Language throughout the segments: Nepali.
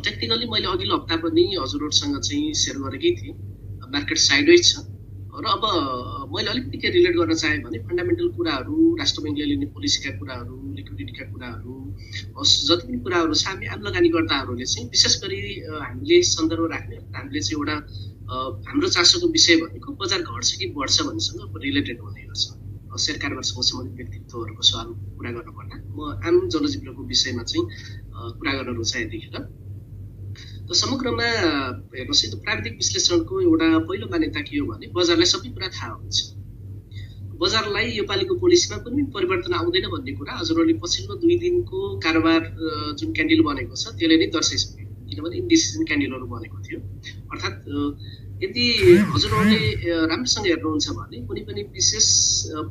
टेक्निकली मैले अघिल्लो हप्ता पनि हजुरहरूसँग चाहिँ सेयर गरेकै थिएँ। मार्केट साइडवेज छ। र अब मैले अलिकति के रिलेट गर्न चाहेँ भने फन्डामेन्टल कुराहरू राष्ट्र ब्याङ्कले लिने पोलिसीका कुराहरू लिक्विडिटीका कुराहरू जति पनि कुराहरू छ हामी आम लगानीकर्ताहरूले चाहिँ विशेष गरी हामीले सन्दर्भ राख्ने हामीले चाहिँ एउटा हाम्रो चासोको विषय भनेको बजार घट्छ कि बढ्छ भन्नेसँग रिलेटेड हुने गर्छ। सेयर कारोबारसँग सम्बन्धित व्यक्तित्वहरूको सवाल कुरा गर्नुपर्दा म आम जनजीवनको विषयमा चाहिँ कुरा गर्न रुचाएँ यतिखेर त समग्रमा हेर्नुहोस् यो प्राविधिक विश्लेषणको एउटा पहिलो मान्यता के हो भने बजारलाई सबै कुरा थाहा हुन्छ। बजारलाई योपालिको पोलिसीमा कुनै परिवर्तन आउँदैन भन्ने कुरा हजुरहरूले पछिल्लो दुई दिनको कारोबार जुन क्यान्डिल बनेको छ त्यसले नै दर्शाइसक्यो। किनभने इन्डिसिजन क्यान्डिलहरू बनेको थियो। अर्थात् यदि हजुरहरूले राम्रोसँग हेर्नुहुन्छ भने कुनै पनि विशेष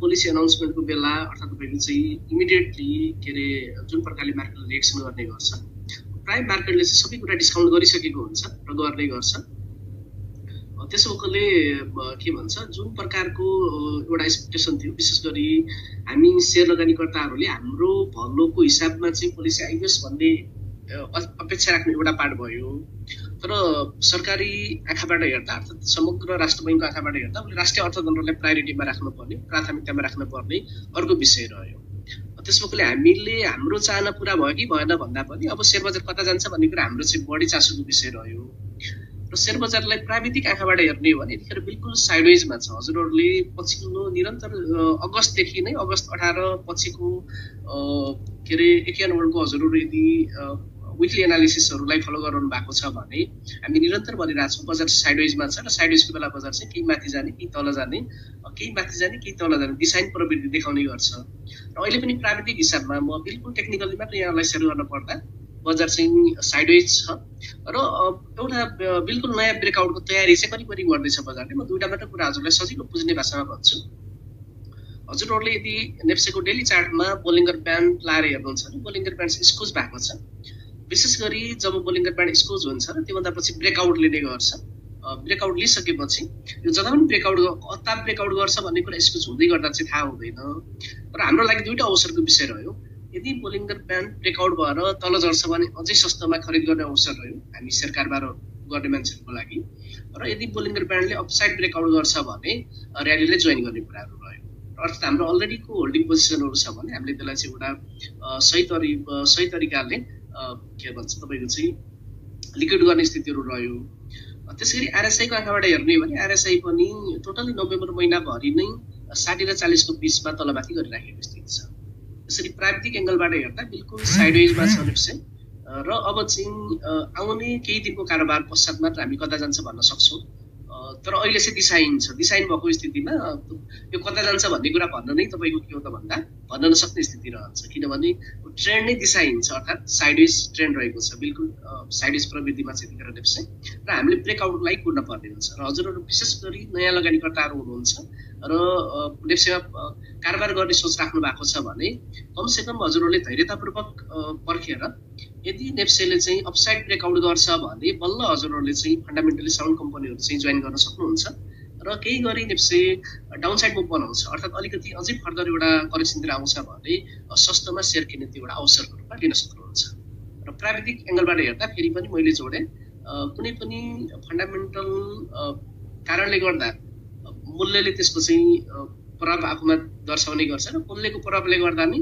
पोलिसी एनाउन्समेन्टको बेला अर्थात् तपाईँको चाहिँ इमिडिएटली के अरे जुन प्रकारले मार्केटले रिएक्सन गर्ने गर्छ प्रायः मार्केटले चाहिँ सबै कुरा डिस्काउन्ट गरिसकेको हुन्छ र गर्ने गर्छ। त्यसो भएकोले के भन्छ जुन प्रकारको एउटा एक्सपेक्टेसन थियो विशेष गरी हामी सेयर लगानीकर्ताहरूले हाम्रो भलोको हिसाबमा चाहिँ पोलिसी आइयोस् भन्ने अपेक्षा राख्ने एउटा पार्ट भयो। तर सरकारी आँखाबाट हेर्दा अर्थात् समग्र राष्ट्र बैङ्कको आँखाबाट हेर्दा उसले राष्ट्रिय अर्थतन्त्रलाई प्रायोरिटीमा राख्नुपर्ने प्राथमिकतामा राख्नुपर्ने अर्को विषय रह्यो। त्यसमा हामीले हाम्रो चाहना पुरा भयो कि भएन भन्दा पनि अब सेयर बजार कता जान्छ भन्ने कुरा हाम्रो चाहिँ बढी चासोको विषय रह्यो। र सेयर बजारलाई प्राविधिक आँखाबाट हेर्ने हो भने यतिखेर बिल्कुल साइडवेजमा छ। हजुरहरूले पछिल्लो निरन्तर अगस्तदेखि नै अगस्त अठार पछिको के अरे एकियान वर्ल्डको हजुरहरू यदि विकली एनालिसिसहरूलाई फलो गराउनु भएको छ भने हामी निरन्तर भनिरहेको छौँ बजार साइडवेजमा छ र साइडवेजको बेला बजार चाहिँ केही माथि जाने केही तल जाने केही माथि जाने केही तल जाने डिसाइन प्रवृत्ति देखाउने गर्छ। र अहिले पनि प्राविधिक हिसाबमा म बिल्कुल टेक्निकली मात्र यहाँलाई सेयर गर्न पर्दा बजार चाहिँ साइडवेज छ। र एउटा बिल्कुल नयाँ ब्रेकआउटको तयारी चाहिँ करिब करिब गर्दैछ बजारले। म दुइटा मात्र कुरा हजुरलाई सजिलो बुझ्ने भाषामा भन्छु। हजुरहरूले यदि नेप्सेको डेली चार्टमा बोलिङ्गर ब्यान्ड लाएर हेर्नुहुन्छ भने बोलिङ्गर ब्यान्ड स्कुज भएको छ। विशेष गरी जब बोलिङ्गर ब्यान्ड स्कुज हुन्छ त्योभन्दा पछि ब्रेकआउट लिने गर्छ। ब्रेकआउट लिइसकेपछि यो जता पनि ब्रेकआउट कता ब्रेकआउट गर्छ भन्ने कुरा स्कुज हुँदै गर्दा चाहिँ थाहा हुँदैन। र हाम्रो लागि दुइटा अवसरको विषय रह्यो। यदि बोलिङ्गर ब्यान्ड ब्रेकआउट भएर तल झर्छ भने अझै सस्तोमा खरिद गर्ने अवसर रह्यो हामी सेयर गर्ने मान्छेहरूको लागि। र यदि बोलिङ्गर ब्यान्डले अपसाइड ब्रेकआउट गर्छ भने ऱ्यालीलाई जोइन गर्ने कुराहरू रह्यो। अर्थात् हाम्रो अलरेडीको होल्डिङ पोजिसनहरू छ भने हामीले त्यसलाई चाहिँ एउटा सही तरि सही तरिकाले के भन्छ तपाईँको चाहिँ लिक्विड गर्ने स्थितिहरू रह्यो। त्यसरी आरएसआईको आँखाबाट हेर्ने हो भने आरएसआई पनि टोटल्ली नोभेम्बर महिनाभरि नै साठी र चालिसको बिचमा तलमाथि गरिराखेको स्थिति छ। त्यसरी प्राविधिक एङ्गलबाट हेर्दा बिल्कुल साइडवेजमा छ निप्से र अब चाहिँ आउने केही दिनको कारोबार पश्चात मात्र हामी कता जान्छ भन्न सक्छौँ। तर अहिले चाहिँ दिशाहीन छ। दिशाहीन भएको स्थितिमा यो कता जान्छ भन्ने कुरा भन्न नै तपाईँको के हो त भन्दा भन्न नसक्ने स्थिति रहन्छ। किनभने ट्रेन्ड नै दिशाहीन छ अर्थात् साइडवेज ट्रेन्ड रहेको छ। बिल्कुल साइडवेज प्रवृत्तिमा चाहिँ यतिखेर लेप्से र हामीले ब्रेकआउटलाई कुर्न पर्ने हुन्छ। र हजुरहरू विशेष गरी नयाँ लगानीकर्ताहरू हुनुहुन्छ। र लेप्सेमा कारोबार गर्ने सोच राख्नु भएको छ भने कमसेकम हजुरहरूले धैर्यतापूर्वक पर्खेर यदि नेप्सेले चाहिँ अपसाइड ब्रेकआउट गर्छ भने बल्ल हजुरहरूले चाहिँ फन्डामेन्टली साउन्ड कम्पनीहरू चाहिँ जोइन गर्न सक्नुहुन्छ र केही गरी नेप्से डाउन साइड मुभ बनाउँछ। अर्थात् अलिकति अझै फर्दर एउटा करेक्सनतिर आउँछ भने सस्तोमा सेयर किन्ने त्यो एउटा अवसरको रूपमा लिन सक्नुहुन्छ। र प्राविधिक एङ्गलबाट हेर्दा फेरि पनि मैले जोडेँ कुनै पनि फन्डामेन्टल कारणले गर्दा मूल्यले त्यसको चाहिँ प्रभाव आफूमा दर्शाउने गर्छ र मूल्यको प्रभावले गर्दा नै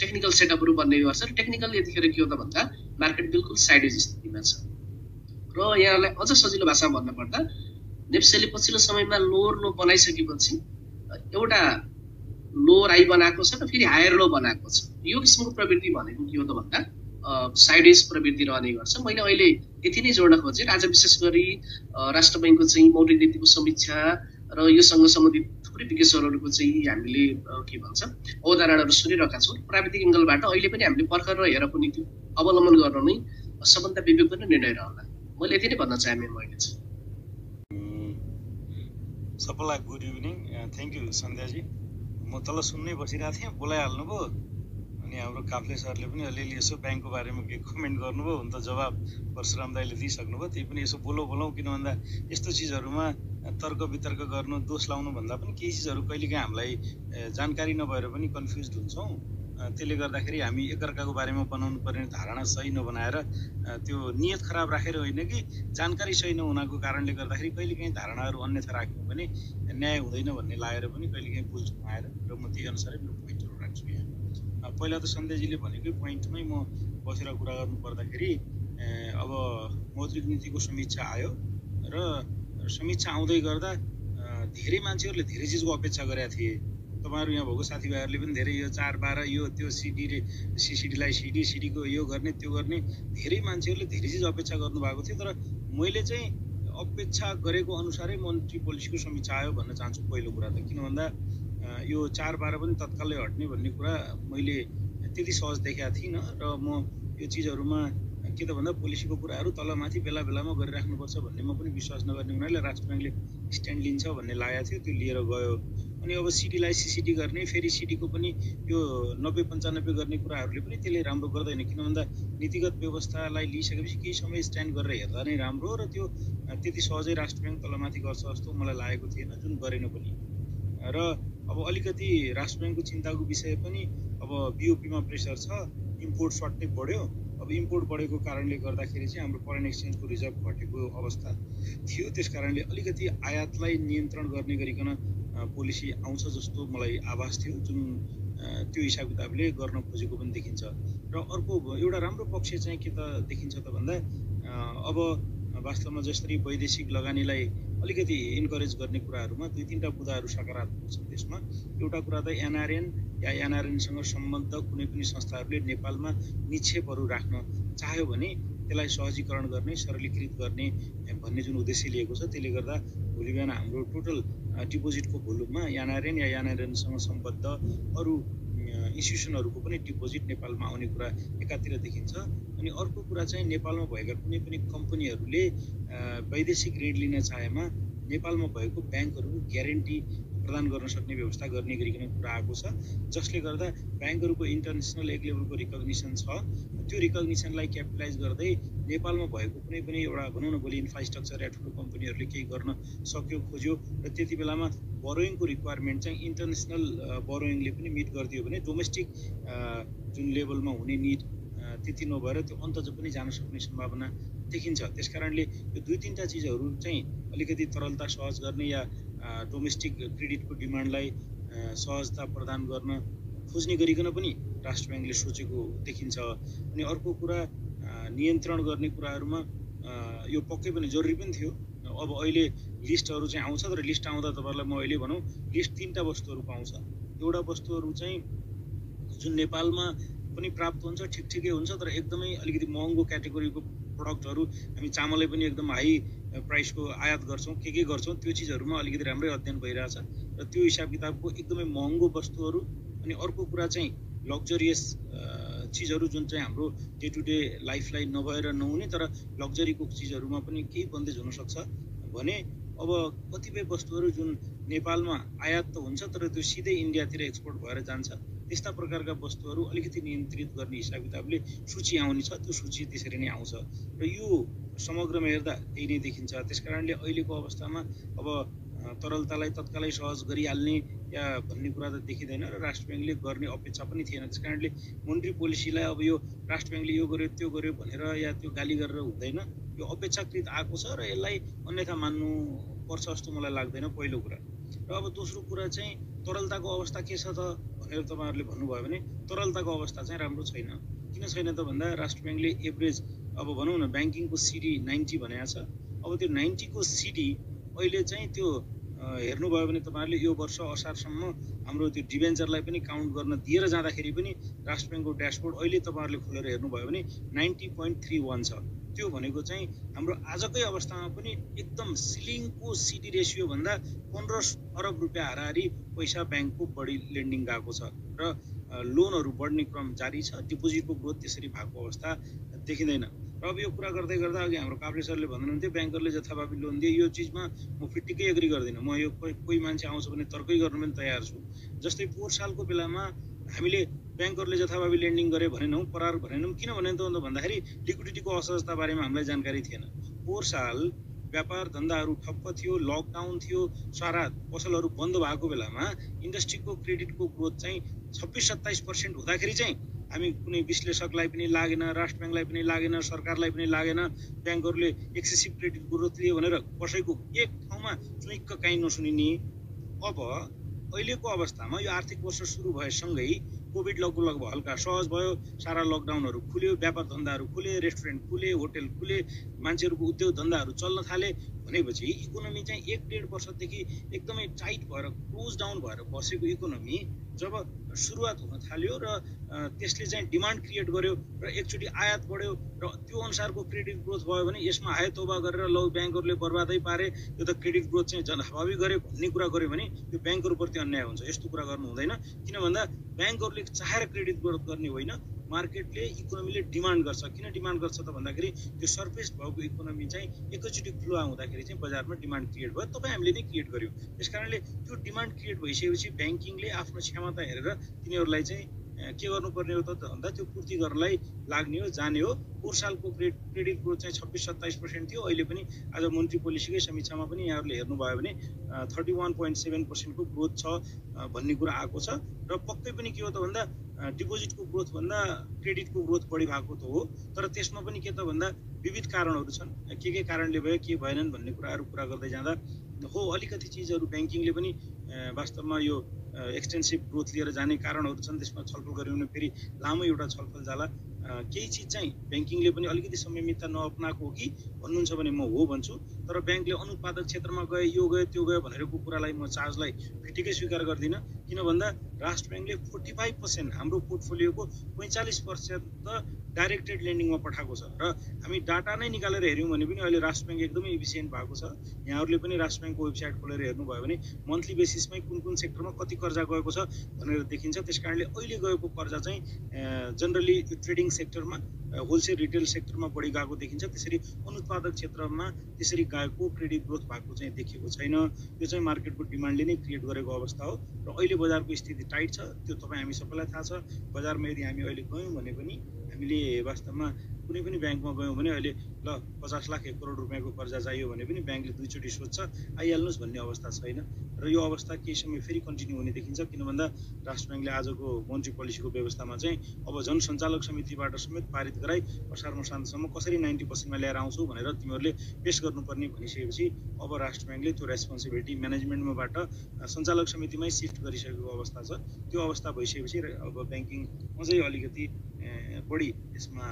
टेक्निकल सेटअपहरू बन्ने गर्छ र टेक्निकल यतिखेर के हो त भन्दा मार्केट बिल्कुल साइडेज स्थितिमा छ। र यहाँलाई अझ सजिलो भाषामा भन्नुपर्दा नेप्सेले पछिल्लो समयमा लोवर लो बनाइसकेपछि एउटा लोवर हाई बनाएको छ र फेरि हायर लो बनाएको छ। यो किसिमको प्रवृत्ति भनेको के हो त भन्दा साइडेज प्रवृत्ति रहने गर्छ। मैले अहिले यति नै जोड्न खोजेँ आज विशेष गरी राष्ट्र बैङ्कको चाहिँ मौलिक नीतिको समीक्षा र योसँग सम्बन्धित थुप्रै विज्ञेश्वरहरूको चाहिँ हामीले के भन्छ अवधारणाहरू सुनिरहेका छौँ। प्राविधिक एङ्गलबाट अहिले पनि हामीले पर्खर र हेरको नीति अवलम्बन गर्न नै सबभन्दा विवेकपूर्ण निर्णय रहला। मैले यति नै भन्न चाहेँ मैले चाहिँ। सबैलाई गुड इभिनिङ थ्याङ्क यू सन्ध्याजी म तल सुन्नै बसिरहेको थिएँ बोलाइहाल्नुभयो। अनि हाम्रो काफ्ले सरले पनि अलिअलि यसो ब्याङ्कको बारेमा केही कमेन्ट गर्नुभयो हुन त जवाब परशुराम दाईले दिइसक्नुभयो। त्यही पनि यसो बोलौँ बोलौँ किन भन्दा यस्तो चिजहरूमा तर्क वितर्क गर्नु दोष लाउनु भन्दा पनि केही चिजहरू कहिलेकाहीँ हामीलाई जानकारी नभएर पनि कन्फ्युज हुन्छौँ। त्यसले गर्दाखेरि हामी एकअर्काको बारेमा बनाउनु पर्ने धारणा सही नबनाएर त्यो नियत खराब राखेर होइन कि जानकारी सही नहुनाको कारणले गर्दाखेरि कहिलेकाहीँ धारणाहरू अन्यथा राख्यौँ भने न्याय हुँदैन भन्ने लागेर पनि कहिलेकाहीँ बुझ्नु आएर र म त्यही अनुसारै मेरो पोइन्टहरू राख्छु यहाँ। पहिला त सन्ध्याजीले भनेकै पोइन्टमै म बसेर कुरा गर्नु पर्दाखेरि अब मौद्रिक नीतिको समीक्षा आयो र समीक्षा आउँदै गर्दा धेरै मान्छेहरूले धेरै चिजको अपेक्षा गरेका थिए। तपाईँहरू यहाँ भएको साथीभाइहरूले पनि धेरै यो चार बाह्र यो त्यो सिडी सिसिडीलाई सिडी सिडीको यो गर्ने त्यो गर्ने धेरै मान्छेहरूले धेरै चिज अपेक्षा गर्नुभएको थियो। तर मैले चाहिँ अपेक्षा गरेको अनुसारै मन्ट्री पोलिसीको समीक्षा आयो भन्न चाहन्छु पहिलो कुरा त। किन भन्दा यो बाह्र पनि तत्कालै हट्ने भन्ने कुरा मैले त्यति सहज देखाएको थिइनँ र म यो चिजहरूमा के त भन्दा पोलिसीको कुराहरू तलमाथि बेला बेलामा गरिराख्नुपर्छ भन्नेमा पनि विश्वास नगर्ने हुनाले राष्ट्र ब्याङ्कले स्ट्यान्ड लिन्छ भन्ने लागेको थियो त्यो लिएर गयो। अनि अब सिडीलाई सिसिडी गर्ने फेरि सिडीको पनि यो नब्बे पन्चानब्बे गर्ने कुराहरूले पनि त्यसले राम्रो गर्दैन। किन भन्दा नीतिगत व्यवस्थालाई लिइसकेपछि केही समय स्ट्यान्ड गरेर हेर्दा नै राम्रो र त्यो त्यति सहजै राष्ट्र ब्याङ्क तलमाथि गर्छ जस्तो मलाई लागेको थिएन जुन गरेन पनि। र अब अलिकति राष्ट्र ब्याङ्कको चिन्ताको विषय पनि अब बिओपीमा प्रेसर छ इम्पोर्ट सर्टै बढ्यो। अब इम्पोर्ट बढेको कारणले गर्दाखेरि चाहिँ हाम्रो फरेन एक्सचेन्जको रिजर्भ घटेको अवस्था थियो। त्यस कारणले अलिकति आयातलाई नियन्त्रण गर्ने गरिकन पोलिसी आउँछ जस्तो मलाई आभास थियो जुन त्यो हिसाब किताबले गर्न खोजेको पनि देखिन्छ। र अर्को एउटा राम्रो पक्ष चाहिँ के त देखिन्छ त भन्दा अब वास्तवमा जसरी वैदेशिक लगानीलाई अलिकति इन्करेज गर्ने कुराहरूमा दुई तिनवटा बुदाहरू सकारात्मक छन् त्यसमा। एउटा कुरा त एनआरएन या एनआरएनसँग सम्बद्ध कुनै पनि संस्थाहरूले नेपालमा निक्षेपहरू राख्न चाह्यो भने त्यसलाई सहजीकरण गर्ने सरलीकृत गर्ने भन्ने जुन उद्देश्य लिएको छ त्यसले गर्दा भोलि बिहान हाम्रो टोटल डिपोजिटको भोल्युममा एनआरएन या एनआरएनसँग सम्बद्ध अरू इन्स्टिट्युसनहरूको पनि डिपोजिट नेपालमा आउने कुरा एकातिर देखिन्छ। अनि अर्को कुरा चाहिँ नेपालमा भएका कुनै पनि कम्पनीहरूले वैदेशिक ऋण लिन चाहेमा नेपालमा भएको ब्याङ्कहरू ग्यारेन्टी प्रदान गर्न सक्ने व्यवस्था गर्ने गरिकन कुरा आएको छ। जसले गर्दा ब्याङ्कहरूको इन्टरनेसनल एक लेभलको रिकग्निसन छ। त्यो रिकग्निसनलाई क्यापिटलाइज गर्दै नेपालमा भएको कुनै पनि एउटा भनौँ न भोलि इन्फ्रास्ट्रक्चर या ठुलो कम्पनीहरूले केही गर्न सक्यो खोज्यो र त्यति बेलामा बरोइङको रिक्वायरमेन्ट चाहिँ इन्टरनेसनल बरोइङले पनि मिट गरिदियो भने डोमेस्टिक जुन लेभलमा हुने निड त्यति नभएर त्यो अन्त पनि जान सक्ने सम्भावना देखिन्छ। त्यस कारणले यो दुई तिनवटा चिजहरू चाहिँ अलिकति तरलता सहज गर्ने या डोमेस्टिक क्रेडिटको डिमान्डलाई सहजता प्रदान गर्न खोज्ने गरिकन पनि राष्ट्र ब्याङ्कले सोचेको देखिन्छ। अनि अर्को कुरा नियन्त्रण गर्ने कुराहरूमा यो पक्कै पनि जरुरी पनि थियो। अब अहिले लिस्टहरू चाहिँ आउँछ तर लिस्ट आउँदा तपाईँहरूलाई म अहिले भनौँ लिस्ट तिनवटा वस्तुहरू पाउँछ। एउटा वस्तुहरू चाहिँ जुन नेपालमा पनि प्राप्त हुन्छ ठिक ठिकै हुन्छ तर एकदमै अलिकति महँगो क्याटेगोरीको प्रडक्टहरू हामी चामलै पनि एकदम हाई प्राइसको आयात गर्छौँ के के गर्छौँ त्यो चिजहरूमा अलिकति राम्रै अध्ययन भइरहेछ। र त्यो हिसाब किताबको एकदमै महँगो वस्तुहरू अनि अर्को कुरा चाहिँ लग्जरियस चिजहरू जुन चाहिँ हाम्रो डे टु डे लाइफलाई नभएर नहुने तर लग्जरीको चिजहरूमा पनि केही बन्देज हुनसक्छ भने अब कतिपय वस्तुहरू जुन नेपालमा आयात त हुन्छ तर त्यो सिधै इन्डियातिर एक्सपोर्ट भएर जान्छ। त्यस्ता प्रकारका वस्तुहरू अलिकति नियन्त्रित गर्ने हिसाब किताबले सूची आउने छ त्यो सूची त्यसरी नै आउँछ। र यो समग्रमा हेर्दा त्यही नै देखिन्छ। त्यस कारणले अहिलेको अवस्थामा अब तरलतालाई तत्कालै सहज गरिहाल्ने या भन्ने कुरा त देखिँदैन र राष्ट्र ब्याङ्कले गर्ने अपेक्षा पनि थिएन। त्यस कारणले मोनिट्री पोलिसीलाई अब यो राष्ट्र ब्याङ्कले यो गर्यो त्यो गर्यो भनेर या त्यो गाली गरेर हुँदैन। यो अपेक्षाकृत आएको छ र यसलाई अन्यथा मान्नु पर्छ जस्तो मलाई लाग्दैन पहिलो कुरा। र अब दोस्रो कुरा चाहिँ तरलताको अवस्था के छ त भनेर तपाईँहरूले भन्नुभयो भने तरलताको अवस्था चाहिँ राम्रो छैन। किन छैन त भन्दा राष्ट्र ब्याङ्कले एभरेज अब भनौँ न ब्याङ्किङको सिडी नाइन्टी भनेको छ। अब त्यो नाइन्टीको सिडी अहिले चाहिँ त्यो हेर्नुभयो भने तपाईँहरूले यो वर्ष असारसम्म हाम्रो त्यो डिभेन्चरलाई पनि काउन्ट गर्न दिएर जाँदाखेरि पनि राष्ट्र ब्याङ्कको ड्यासबोर्ड अहिले तपाईँहरूले खोलेर हेर्नुभयो भने नाइन्टी पोइन्ट थ्री वान छ। त्यो भनेको चाहिँ हाम्रो आजकै अवस्थामा पनि एकदम सिलिङको सिडी रेसियोभन्दा पन्ध्र अरब रुपियाँ हाराहारी पैसा ब्याङ्कको बढी लेन्डिङ गएको छ र लोनहरू बढ्ने क्रम जारी छ। डिपोजिटको ग्रोथ त्यसरी भएको अवस्था देखिँदैन। र अब यो कुरा गर्दै गर्दा अघि हाम्रो काफ्ले सरले भन्नुहुन्थ्यो ब्याङ्करले जथाभावी लोन दिए यो चिजमा म फिट्टिकै एग्री गर्दिनँ। म यो कोही कोही मान्छे आउँछ भने तर्कै गर्नु पनि तयार छु। जस्तै पोहोर सालको बेलामा हामीले ब्याङ्कहरूले जथाभावी लेन्डिङ गरे भनेनौँ परार भनेनौँ किन भने त भन्दाखेरि लिक्विडिटीको असहजता बारेमा हामीलाई जानकारी थिएन। पोहोर साल व्यापार धन्दाहरू ठप्प थियो लकडाउन थियो सारा पसलहरू बन्द भएको बेलामा इन्डस्ट्रीको क्रेडिटको ग्रोथ चाहिँ छब्बिस सत्ताइस पर्सेन्ट हुँदाखेरि चाहिँ हामी कुनै विश्लेषकलाई पनि लागेन राष्ट्र ब्याङ्कलाई पनि लागेन सरकारलाई पनि लागेन ब्याङ्कहरूले एक्सेसिभ क्रेडिट ग्रोथ लियो भनेर कसैको एक ठाउँमा चुइक्क काहीँ नसुनिने अब अहिलेको अवस्थामा यो आर्थिक वर्ष सुरु भएसँगै कोभिड लगभग हल्का सहज भयो सारा लकडाउनहरू खुल्यो व्यापार धन्दाहरू खुले रेस्टुरेन्ट खुले होटेल खुले मान्छेहरूको उद्योग धन्दाहरू चल्न थाले। भनेपछि इकोनोमी चाहिँ एक डेढ वर्षदेखि एकदमै टाइट भएर क्लोज डाउन भएर बसेको इकोनोमी जब सुरुवात हुन थाल्यो र त्यसले चाहिँ डिमान्ड क्रिएट गर्यो र एकचोटि आयात बढ्यो र त्यो अनुसारको क्रेडिट ग्रोथ भयो भने यसमा आय तोबा गरेर लौ ब्याङ्कहरूले बर्बादै पारे यो त क्रेडिट ग्रोथ चाहिँ जनहावी गरे भन्ने कुरा गर्यो भने त्यो ब्याङ्कहरूप्रति अन्याय हुन्छ। यस्तो कुरा गर्नु हुँदैन। किन भन्दा ब्याङ्कहरूले चाहेर क्रेडिट ग्रोथ गर्ने होइन मार्केटले इकोनोमीले डिमान्ड गर्छ। किन डिमान्ड गर्छ त भन्दाखेरि त्यो सर्फेस भएको इकोनोमी चाहिँ एकैचोटि फ्लो हुँदाखेरि चाहिँ बजारमा डिमान्ड क्रिएट भयो। तपाईँ हामीले नै क्रिएट गर्यो। त्यस कारणले त्यो डिमान्ड क्रिएट भइसकेपछि ब्याङ्किङले आफ्नो क्षमता हेरेर तिनीहरूलाई चाहिँ के गर्नुपर्ने हो त भन्दा त्यो पूर्ति गर्नलाई लाग्ने हो जाने हो। पोहोर सालको क्रेड क्रेडिट ग्रोथ चाहिँ छब्बिस सत्ताइस पर्सेन्ट थियो। अहिले पनि आज मन्त्री पोलिसीकै समीक्षामा पनि यहाँहरूले हेर्नुभयो भने थर्टी वान पोइन्ट सेभेन पर्सेन्टको ग्रोथ छ भन्ने कुरा आएको छ। र पक्कै पनि के हो त भन्दा डिपोजिटको ग्रोथभन्दा क्रेडिटको ग्रोथ बढी भएको त हो। तर त्यसमा पनि के त भन्दा विविध कारणहरू छन्। के के कारणले भयो के भएनन् भन्ने कुराहरू कुरा गर्दै जाँदा हो अलिकति चिजहरू ब्याङ्किङले पनि वास्तवमा यो एक्सटेन्सिभ ग्रोथ लिएर जाने कारणहरू छन् त्यसमा छलफल गऱ्यौँ भने फेरि लामो एउटा छलफल जाला। केही चिज चाहिँ ब्याङ्किङले पनि अलिकति संयमितता नअप्नाएको हो कि भन्नुहुन्छ भने म हो भन्छु। तर ब्याङ्कले अनुत्पादक क्षेत्रमा गए यो गयो त्यो गयो भनेरको कुरालाई म चार्जलाई फिटिकै स्वीकार गर्दिनँ। किन भन्दा राष्ट्र ब्याङ्कले फोर्टी फाइभ पर्सेन्ट हाम्रो पोर्टफोलियोको पैँचालिस पर्सेन्ट त डाइरेक्टेड लेन्डिङमा पठाएको छ र हामी डाटा नै निकालेर हेऱ्यौँ भने पनि अहिले राष्ट्र ब्याङ्क एकदमै इफिसियन्ट भएको छ। यहाँहरूले पनि राष्ट्र ब्याङ्कको वेबसाइट खोलेर हेर्नुभयो भने मन्थली बेसिसमै कुन कुन सेक्टरमा कति कर्जा गएको छ भनेर देखिन्छ। त्यस कारणले अहिले गएको कर्जा चाहिँ जनरली ट्रेडिङ सेक्टरमा होलसेल रिटेल सेक्टरमा बढी गएको देखिन्छ। त्यसरी अनुत्पादक क्षेत्रमा त्यसरी गएको क्रेडिट ग्रोथ भएको चाहिँ देखिएको छैन। यो चाहिँ मार्केटको डिमान्डले नै क्रिएट गरेको अवस्था हो। र अहिले बजारको स्थिति टाइट छ त्यो तपाईँ हामी सबैलाई थाहा छ। बजारमा यदि हामी अहिले गयौँ भने पनि हामीले वास्तवमा कुनै पनि ब्याङ्कमा गयौँ भने अहिले ल पचास लाख एक करोड रुपियाँको कर्जा चाहियो भने पनि ब्याङ्कले दुईचोटि सोध्छ आइहाल्नुहोस् भन्ने अवस्था छैन। र यो अवस्था केही समय फेरि कन्टिन्यू हुने देखिन्छ। किन भन्दा राष्ट्र ब्याङ्कले आजको मन्त्री पोलिसीको व्यवस्थामा चाहिँ अब जनसञ्चालक समितिबाट समेत पारित गराई असार मसान्तसम्म कसरी नाइन्टी पर्सेन्टमा ल्याएर आउँछौ भनेर तिमीहरूले पेस गर्नुपर्ने भनिसकेपछि अब राष्ट्र ब्याङ्कले त्यो रेस्पोन्सिबिलिटी म्यानेजमेन्टमाबाट सञ्चालक समितिमै सिफ्ट गरिसकेको अवस्था छ। त्यो अवस्था भइसकेपछि अब ब्याङ्किङ अझै अलिकति बढी यसमा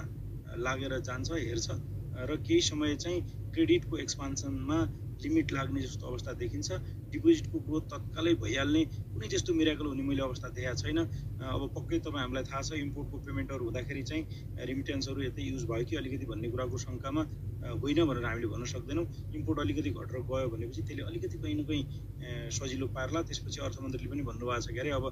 लागेर जान्छ हेर्छ। र केही समय चाहिँ क्रेडिटको एक्सपान्सनमा लिमिट लाग्ने जस्तो अवस्था देखिन्छ। डिपोजिटको ग्रोथ तत्कालै भइहाल्ने कुनै त्यस्तो मिराकल हुने मैले अवस्था देखाएको छैन। अब पक्कै तपाईँ हामीलाई थाहा छ इम्पोर्टको पेमेन्टहरू हुँदाखेरि चाहिँ रिमिटेन्सहरू यतै युज भयो कि अलिकति भन्ने कुराको शङ्कामा होइन भनेर हामीले भन्न सक्दैनौँ। इम्पोर्ट अलिकति घटेर गयो भनेपछि त्यसले अलिकति कहीँ न कहीँ सजिलो पार्ला। त्यसपछि अर्थमन्त्रीले पनि भन्नुभएको छ के अरे अब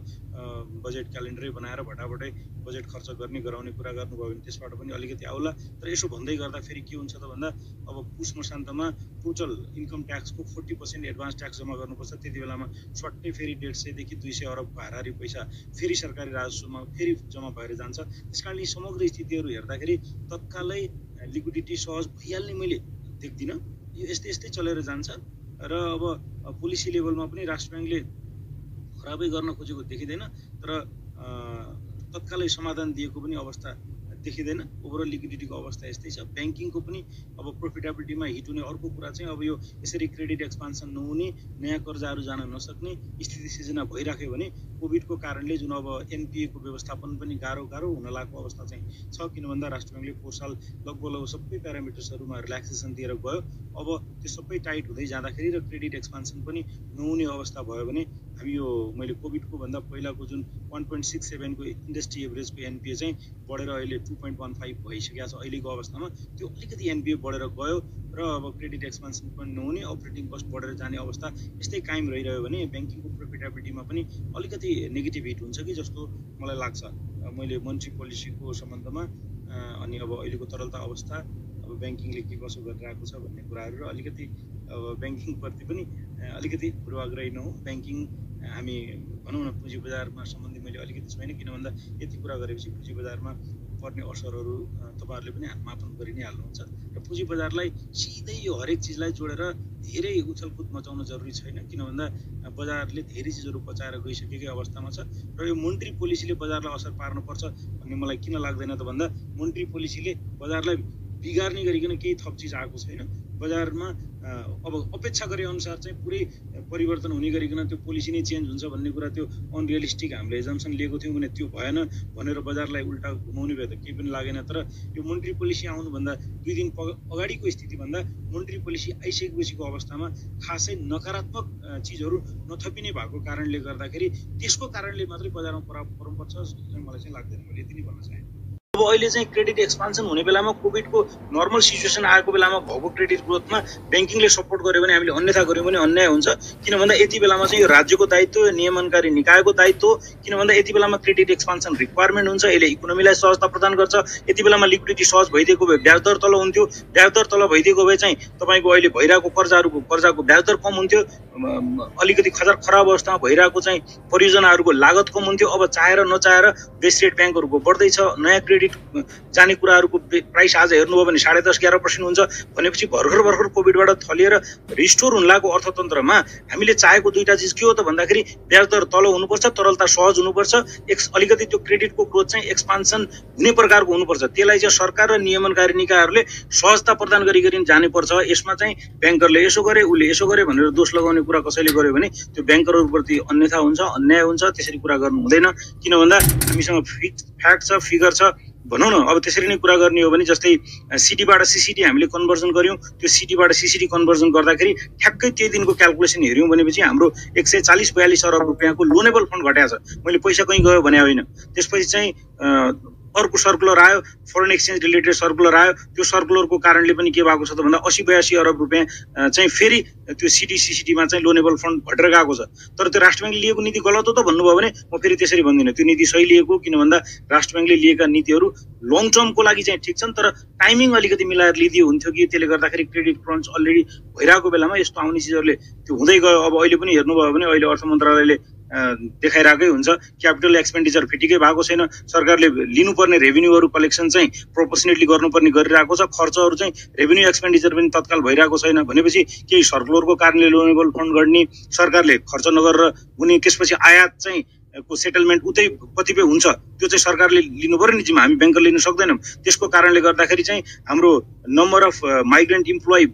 बजेट क्यालेन्डरै बनाएर भटाभटै बजेट खर्च गर्ने गराउने कुरा गर्नुभयो भने त्यसबाट पनि अलिकति आउला। तर यसो भन्दै गर्दा फेरि के हुन्छ त भन्दा अब पुस मसान्तमा टोटल इन्कम ट्याक्सको फोर्टी पर्सेन्ट एडभान्स ट्याक्स जम्मा गर्नुपर्छ त्यति बेलामा सट्टै फेरि डेढ सयदेखि दुई सय अरबको हाराहारी पैसा फेरि सरकारी राजस्वमा फेरि जम्मा भएर जान्छ। त्यस कारणले समग्र स्थितिहरू हेर्दाखेरि तत्कालै लिक्विडिटी सहज भइहाल्ने मैले देख्दिनँ। यो यस्तै यस्तै चलेर जान्छ र अब पोलिसी लेभलमा पनि राष्ट्र ब्याङ्कले खराबै गर्न खोजेको देखिँदैन। तर तत्कालै समाधान दिएको पनि अवस्था देखिँदैन ओभरअल लिक्विडिटीको अवस्था यस्तै छ। ब्याङ्किङको पनि अब प्रोफिटेबिलिटीमा हिट हुने अर्को कुरा चाहिँ अब यो यसरी क्रेडिट एक्सपान्सन नहुने नयाँ कर्जाहरू जान नसक्ने स्थिति सिर्जना भइराख्यो भने कोभिडको कारणले जुन अब एनपिएको व्यवस्थापन पनि गाह्रो गाह्रो हुन लागेको अवस्था चाहिँ छ। किन भन्दा राष्ट्र ब्याङ्कले पोहोर साल लगभग लगभग सबै प्यारामिटर्सहरूमा रिल्याक्सेसन दिएर गयो। अब त्यो सबै टाइट हुँदै जाँदाखेरि र क्रेडिट एक्सपान्सन पनि नहुने अवस्था भयो भने हामी यो मैले कोभिडको भन्दा पहिलाको जुन वान पोइन्ट सिक्स सेभेनको इन्डस्ट्री एभरेजको एनपिए चाहिँ बढेर अहिले टु पोइन्ट वान फाइभ भइसकेको छ अहिलेको अवस्थामा। त्यो अलिकति एनपिए बढेर गयो र अब क्रेडिट एक्सपान्सन पनि नहुने अपरेटिङ कस्ट बढेर जाने अवस्था यस्तै कायम रहिरह्यो भने ब्याङ्किङको प्रोफिटेबिलिटीमा पनि अलिकति नेगेटिभ हिट हुन्छ कि जस्तो मलाई लाग्छ। मैले मन्ट्री पोलिसीको सम्बन्धमा अनि अब अहिलेको तरलता अवस्था अब ब्याङ्किङले के कसो गरिरहेको छ भन्ने कुराहरू र अलिकति अब ब्याङ्किङप्रति पनि अलिकति पूर्वाग्रही नहुँ। ब्याङ्किङ हामी भनौँ न पुँजी बजारमा सम्बन्धी मैले अलिकति छैन किन भन्दा यति कुरा गरेपछि पुँजी बजारमा पर्ने असरहरू तपाईँहरूले पनि मापन गरि नै हाल्नुहुन्छ र पुँजी बजारलाई सिधै यो हरेक चिजलाई जोडेर धेरै उछलकुद मचाउन जरुरी छैन। किन भन्दा बजारले धेरै चिजहरू पचाएर गइसकेकै अवस्थामा छ र यो मोन्ट्री पोलिसीले बजारलाई असर पार्नुपर्छ भन्ने मलाई किन लाग्दैन त भन्दा मोन्ट्री पोलिसीले बजारलाई बिगार्ने गरिकन केही थप चिज आएको छैन। बजारमा अब अपेक्षा गरे अनुसार चाहिँ पुरै परिवर्तन हुने गरिकन त्यो पोलिसी नै चेन्ज हुन्छ भन्ने कुरा त्यो अनरियलिस्टिक हामीले एजम्सन लिएको थियौँ भने त्यो भएन भनेर बजारलाई उल्टा घुमाउने भए त केही पनि लागेन। तर यो मोन्ट्री पोलिसी आउनुभन्दा दुई दिन अगाडिको स्थितिभन्दा मोन्ट्री पोलिसी आइसकेपछिको अवस्थामा खासै नकारात्मक चिजहरू नथपिने भएको कारणले गर्दाखेरि त्यसको कारणले मात्रै बजारमा प्रभाव पर्नुपर्छ मलाई चाहिँ लाग्दैन। मैले यति नै भन्न चाहेँ। अब अहिले चाहिँ क्रेडिट एक्सपान्सन हुने बेलामा कोभिडको नर्मल सिचुएसन आएको बेलामा भएको क्रेडिट ग्रोथमा ब्याङ्किङले सपोर्ट गर्यो भने हामीले अन्यथा गऱ्यौँ भने अन्याय हुन्छ। किन भन्दा यति बेलामा चाहिँ यो राज्यको दायित्व नियमनकारी निकायको दायित्व किन भन्दा यति बेलामा क्रेडिट एक्सपान्सन रिक्वायरमेन्ट हुन्छ यसले इकोनोमीलाई सहजता प्रदान गर्छ। यति बेलामा लिक्विडिटी सहज भइदिएको भए ब्याज तल हुन्थ्यो। ब्याज दर तल भइदिएको भए चाहिँ तपाईँको अहिले भइरहेको कर्जाहरूको कर्जाको ब्याज दर कम हुन्थ्यो। अलिकति खजार खराब अवस्थामा भइरहेको चाहिँ परियोजनाहरूको लागत कम हुन्थ्यो। अब चाहेर नचाहेर बेस रेट ब्याङ्कहरूको बढ्दैछ नयाँ क्रेडिट जाने कुराहरूको प्राइस आज हेर्नुभयो भने साढे दस एघार पर्सेन्ट हुन्छ भनेपछि भर्खर भर्खर कोभिडबाट थलिएर रिस्टोर हुन लागेको अर्थतन्त्रमा हामीले चाहेको दुईवटा चिज के हो त भन्दाखेरि ब्याज दर तल हुनुपर्छ तरलता सहज हुनुपर्छ एक्स अलिकति त्यो क्रेडिटको ग्रोथ चाहिँ एक्सपान्सन हुने प्रकारको हुनुपर्छ। त्यसलाई चाहिँ सरकार र नियमनकारी निकायहरूले सहजता प्रदान गरी गरी जानुपर्छ। यसमा चाहिँ ब्याङ्करले यसो गरे उसले यसो गरे भनेर दोष लगाउने कुरा कसैले गर्यो भने त्यो ब्याङ्करहरूप्रति अन्यथा हुन्छ अन्याय हुन्छ त्यसरी कुरा गर्नु हुँदैन। किन भन्दा हामीसँग फिक्स फ्याक्ट छ फिगर छ। भनौँ न अब त्यसरी नै कुरा गर्ने हो भने जस्तै सिटीबाट सिसिटी हामीले कन्भर्जन गऱ्यौँ त्यो सिटीबाट सिसिटी कन्भर्जन गर्दाखेरि ठ्याक्कै त्यही दिनको क्यालकुलेसन हेऱ्यौँ भनेपछि हाम्रो एक सय चालिस बयालिस अरब रुपियाँको लोनेबल फन्ड घटाएको छ। मैले पैसा कहीँ गयो भने होइन। त्यसपछि चाहिँ अर्को सर्कुलर आयो फरेन एक्सचेन्ज रिलेटेड सर्कुलर आयो त्यो सर्कुलरको कारणले पनि के भएको छ त भन्दा असी बयासी अरब रुपियाँ चाहिँ फेरि त्यो सिडी सिसिटीमा चाहिँ लोनेबल फन्ड घटेर गएको छ। तर त्यो राष्ट्र ब्याङ्कले लिएको नीति गलत हो त भन्नुभयो भने म फेरि त्यसरी भन्दिनँ। त्यो नीति सही लिएको किन भन्दा राष्ट्र ब्याङ्कले लिएका नीतिहरू लङ टर्मको लागि चाहिँ ठिक छन् तर टाइमिङ अलिकति मिलाएर लिदियो हुन्थ्यो कि त्यसले गर्दाखेरि क्रेडिट क्रन्च अलरेडी भइरहेको बेलामा यस्तो आउने चिजहरूले त्यो हुँदै गयो। अब अहिले पनि हेर्नुभयो भने अहिले अर्थ मन्त्रालयले देखाइरहेकै हुन्छ। क्यापिटल एक्सपेन्डिचर फिटिकै भएको छैन। सरकारले लिनुपर्ने रेभेन्यूहरू कलेक्सन चाहिँ प्रोपोर्सनेटली गर्नुपर्ने गरिरहेको छ। खर्चहरू चाहिँ रेभेन्यू एक्सपेन्डिचर पनि तत्काल भइरहेको छैन। भनेपछि केही सर्कुलरको कारणले लोनेबल फन्ड गर्ने सरकारले खर्च नगरेर हुने त्यसपछि आयात चाहिँ को सेटलमेन्ट उतै कतिपय हुन्छ त्यो चाहिँ सरकारले लिनु पऱ्यो नि। जिम्मा हामी ब्याङ्कले लिनु सक्दैनौँ। त्यसको कारणले गर्दाखेरि चाहिँ हाम्रो नम्बर अफ माइग्रेन्ट इम्प्लोइ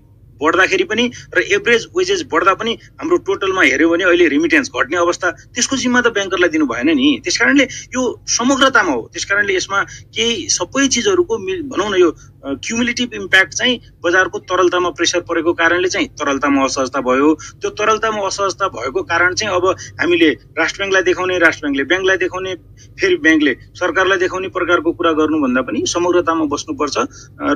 बढ्दाखेरि पनि र एभरेज वेजेस बढ्दा पनि हाम्रो टोटलमा हेऱ्यो भने अहिले रिमिटेन्स घट्ने अवस्था त्यसको जिम्मा त ब्याङ्करलाई दिनु भएन नि। त्यस कारणले यो समग्रतामा हो। त्यस कारणले यसमा केही सबै चिजहरूको भनौँ न यो क्युमुलेटिभ इम्प्याक्ट चाहिँ बजारको तरलतामा प्रेसर परेको कारणले चाहिँ तरलतामा असहजता भयो। त्यो तरलतामा असहजता भएको कारण चाहिँ अब हामीले राष्ट्र ब्याङ्कलाई देखाउने राष्ट्र ब्याङ्कले ब्याङ्कलाई देखाउने फेरि ब्याङ्कले सरकारलाई देखाउने प्रकारको कुरा गर्नुभन्दा पनि समग्रतामा बस्नुपर्छ।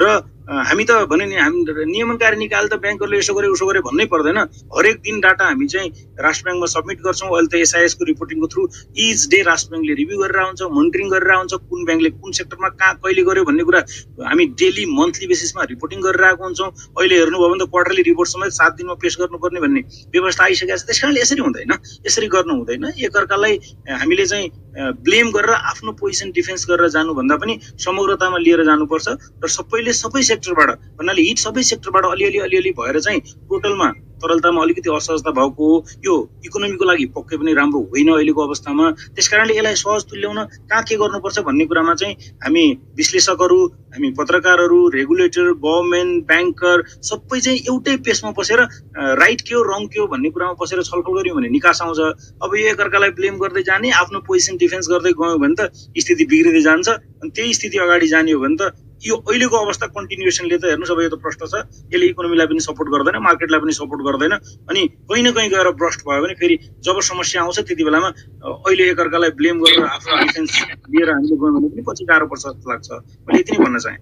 र हामी त भने नि हामी नियमनकारी निकाल त ब्याङ्कहरूले यसो गरे उसो गरे भन्नै पर्दैन। हरेक दिन डाटा हामी चाहिँ राष्ट्र ब्याङ्कमा सब्मिट गर्छौँ। अहिले त एसआइएसको रिपोर्टिङको थ्रु इच डे राष्ट्र ब्याङ्कले रिभ्यू गरेर हुन्छ मोनिटरिङ गरेर हुन्छ कुन ब्याङ्कले कुन सेक्टरमा कहाँ कहिले गर्यो भन्ने कुरा हामी डेली मन्थली बेसिसमा रिपोर्टिङ गरेर आएको हुन्छौँ। अहिले हेर्नुभयो भने त क्वार्टरली रिपोर्ट समेत सात दिनमा पेस गर्नुपर्ने भन्ने व्यवस्था आइसकेको छ। त्यस कारणले यसरी हुँदैन यसरी गर्नु हुँदैन। एकअर्कालाई हामीले चाहिँ ब्लेम गरेर आफ्नो पोजिसन डिफेन्स गरेर जानुभन्दा पनि समग्रतामा लिएर जानुपर्छ। र सबैले सबै सेक्टरबाट भन्नाले हिट सबै सेक्टरबाट अलिअलि अलिअलि भएर चाहिँ टोटलमा तरलतामा अलिकति असहजता भएको हो यो इकोनोमीको लागि पक्कै पनि राम्रो होइन अहिलेको अवस्थामा। त्यस कारणले यसलाई सहज तुल्याउन कहाँ के गर्नुपर्छ भन्ने कुरामा चाहिँ हामी विश्लेषकहरू हामी पत्रकारहरू रेगुलेटर गभर्मेन्ट ब्याङ्कर सबै चाहिँ एउटै पेसमा बसेर राइट के हो रङ के हो भन्ने कुरामा बसेर छलफल गऱ्यौँ भने निकास आउँछ। अब यो एकअर्कालाई ब्लेम गर्दै जाने आफ्नो पोजिसन डिफेन्स गर्दै गयो भने त स्थिति बिग्रिँदै जान्छ अनि त्यही स्थिति अगाडि जाने हो भने त यो अहिलेको अवस्था कन्टिन्युएसनले त हेर्नुहोस् अब यो त प्रश्न छ। यसले इकोनोमीलाई पनि सपोर्ट गर्दैन मार्केटलाई पनि सपोर्ट गर्दैन अनि कहीँ न कहीँ गएर ब्रस्ट भयो भने फेरि जब समस्या आउँछ त्यति बेलामा अहिले एकअर्कालाई ब्लेम गरेर आफ्नो डिफेन्स लिएर हामीले गयौँ भने पनि पछि गाह्रो पर्छ जस्तो लाग्छ। मैले यति नै भन्न चाहेँ।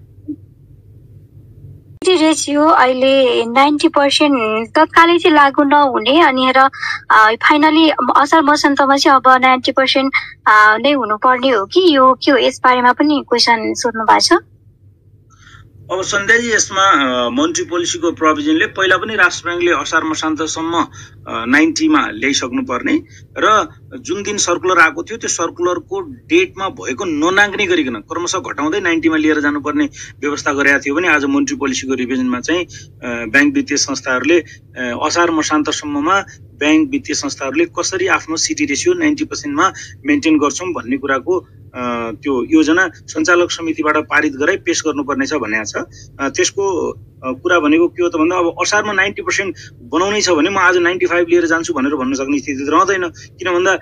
रेसियो अहिले नाइन्टी पर्सेन्ट तत्कालै चाहिँ लागु नहुने अनि र फाइनली असार मसन्तमा चाहिँ अब नाइन्टी पर्सेन्ट नै हुनुपर्ने हो कि यो के हो यस बारेमा पनि क्वेसन सोध्नु भएको छ? अब सन्ध्याजी यसमा मोन्ट्री पोलिसीको प्रोभिजनले पहिला पनि राष्ट्र ब्याङ्कले असार मसान्तसम्म नाइन्टीमा ल्याइसक्नु पर्ने र जुन दिन सर्कुलर आएको थियो त्यो सर्कुलरको डेटमा भएको ननाग्ने गरिकन क्रमशः घटाउँदै नाइन्टीमा लिएर जानुपर्ने व्यवस्था गरेका थियो भने आज मोन्ट्री पोलिसीको रिभिजनमा चाहिँ ब्याङ्क वित्तीय संस्थाहरूले असार मसान्तसम्ममा ब्याङ्क वित्तीय संस्थाहरूले कसरी आफ्नो सिटी रेसियो नाइन्टी पर्सेन्टमा मेन्टेन गर्छौँ भन्ने कुराको त्यो योजना सञ्चालक समितिबाट पारित गराइ पेस गर्नुपर्नेछ भनेको छ। त्यसको कुरा भनेको के हो त भन्दा अब असारमा नाइन्टी पर्सेन्ट बनाउनै छ भने म आज नाइन्टी फाइभ लिएर जान्छु भनेर भन्न सक्ने स्थिति रहँदैन। किन भन्दा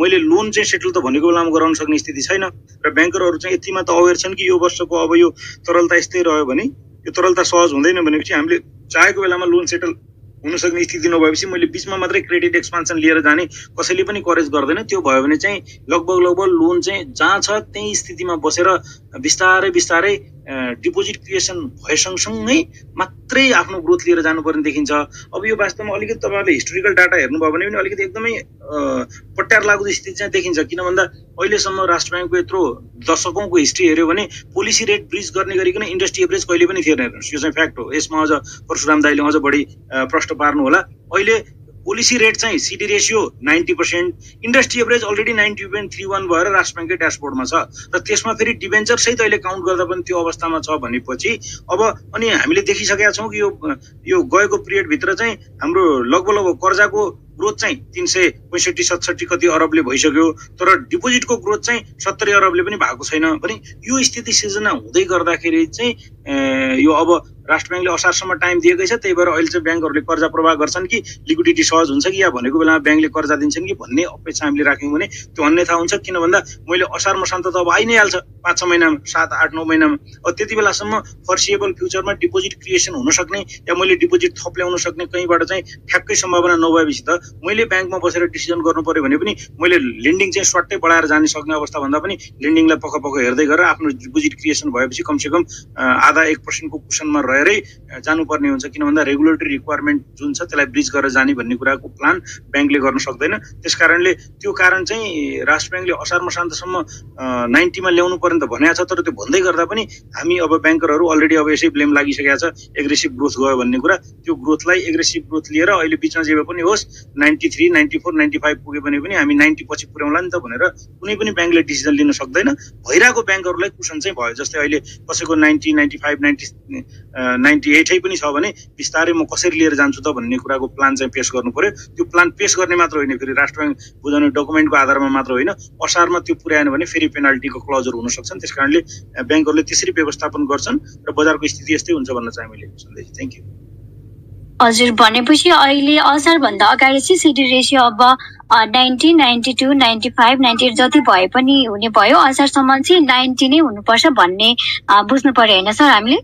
मैले लोन चाहिँ सेटल त भनेको बेलामा गराउन सक्ने स्थिति छैन र ब्याङ्करहरू चाहिँ यतिमा त अवेर छन् कि यो वर्षको अब यो तरलता यस्तै रह्यो भने यो तरलता सहज हुँदैन भनेपछि हामीले चाहेको बेलामा लोन सेटल हुन सक्ने स्थिति नभएपछि मैले बिचमा मात्रै क्रेडिट एक्सपान्सन लिएर जाने कसैले पनि करेज गर्दैन। त्यो भयो भने चाहिँ लगभग लगभग लोन चाहिँ जहाँ छ त्यही स्थितिमा बसेर बिस्तारै बिस्तारै डिपोजिट क्रिएसन भए सँगसँगै मात्रै आफ्नो ग्रोथ लिएर जानुपर्ने देखिन्छ। अब यो वास्तवमा अलिकति तपाईँहरूले हिस्टोरिकल डाटा हेर्नुभयो भने पनि अलिकति एकदमै पट्यार लागु स्थिति चाहिँ देखिन्छ। किन भन्दा अहिलेसम्म राष्ट्र ब्याङ्कको यत्रो दशकौँको हिस्ट्री हेऱ्यो भने पोलिसी रेट ब्रिज गर्ने गरिकन इन्डस्ट्री एभरेज कहिले पनि थिएन हेर्नुहोस्। यो चाहिँ फ्याक्ट हो। यसमा अझ परशुराम दाईले अझ बढी प्रश्न पार्नु होला अहिले पोलिसी रेट चाहिँ CD ratio ninety percent industry average already ninety point three one भएर राष्ट्र ब्याङ्ककै ड्यासबोर्डमा छ। र त्यसमा फेरि डिभेन्चर सहित अहिले काउन्ट गर्दा पनि त्यो अवस्थामा छ भनेपछि अब अनि हामीले देखिसकेका छौँ कि यो यो गएको पिरियडभित्र चाहिँ हाम्रो लगभग लगभग कर्जाको ग्रोथ चाहिँ तिन सय पैँसठी सतसठी कति अरबले भइसक्यो तर डिपोजिटको ग्रोथ चाहिँ सत्तरी अरबले पनि भएको छैन। भने यो स्थिति सिर्जना हुँदै गर्दाखेरि चाहिँ यो अब राष्ट्र ब्याङ्कले असारसम्म टाइम दिएकै छ त्यही भएर अहिले चाहिँ ब्याङ्कहरूले कर्जा प्रवाह गर्छन् कि लिक्विडिटी सहज हुन्छ कि या भनेको बेलामा ब्याङ्कले कर्जा दिन्छन् कि भन्ने अपेक्षा हामीले राख्यौँ भने त्यो अन्यथा हुन्छ। किन भन्दा मैले असार मसान्त त अब आइ नै हाल्छ पाँच छ महिनामा सात आठ नौ महिनामा। अब त्यति बेलासम्म फर्सिएबल फ्युचरमा डिपोजिट क्रिएसन हुन सक्ने या मैले डिपोजिट थप ल्याउन सक्ने कहीँबाट चाहिँ ठ्याक्कै सम्भावना नभएपछि त मैले ब्याङ्कमा बसेर डिसिजन गर्नु पऱ्यो भने पनि मैले लेन्डिङ चाहिँ स्वाटै बढाएर जान सक्ने अवस्था भन्दा पनि लेन्डिङलाई पख पख हेर्दै गरेर आफ्नो डिपोजिट क्रिएसन भएपछि कमसेकम आधा एक पर्सेन्टको कुसनमा रहेरै जानुपर्ने हुन्छ। किन भन्दा रेगुलेटरी रिक्वायरमेन्ट जुन छ त्यसलाई ब्रिज गरेर जाने भन्ने कुराको प्लान ब्याङ्कले गर्न सक्दैन। त्यस कारणले त्यो कारण चाहिँ राष्ट्र ब्याङ्कले असार मसान्तसम्म नाइन्टीमा ल्याउनु पर्ने त भनेको छ तर त्यो भन्दै गर्दा पनि हामी अब ब्याङ्करहरू अलरेडी अब यसै ब्लेम लागिसकेका छ। एग्रेसिभ ग्रोथ गयो भन्ने कुरा त्यो ग्रोथलाई एग्रेसिभ ग्रोथ लिएर अहिले बिचमा जे पनि होस् ninety three ninety four ninety five पुग्यो भने पनि हामी नाइन्टी पछि पुर्याउँला नि त भनेर कुनै पनि ब्याङ्कले डिसिजन लिन सक्दैन। भइरहेको ब्याङ्कहरूलाई कुसन चाहिँ भयो। जस्तै अहिले कसैको ninety ninety five ninety ninety एटै पनि छ भने बिस्तारै म कसरी लिएर जान्छु त भन्ने कुराको प्लान चाहिँ पेस गर्नु पर्यो। त्यो प्लान पेस गर्ने मात्र होइन फेरि राष्ट्र ब्याङ्क बुझाउने डकुमेन्टको आधारमा मात्र होइन। असारमा त्यो पुर्याएन भने फेरि पेनाल्टीको क्लजहरू हुन सक्छन्। त्यस कारणले ब्याङ्कहरूले त्यसरी व्यवस्थापन गर्छन् र बजारको स्थिति यस्तै हुन्छ भन्न चाहिँ मैले। सन्देश। थ्याङ्क यू हजुर भनेपछि अहिले असारभन्दा अगाडि चाहिँ सिडी रेसियो अब ninety ninety two ninety five ninety eight जति भए पनि हुने भयो। असारसम्म चाहिँ नाइन्टी नै हुनुपर्छ भन्ने बुझ्नु पर्यो होइन सर हामीले?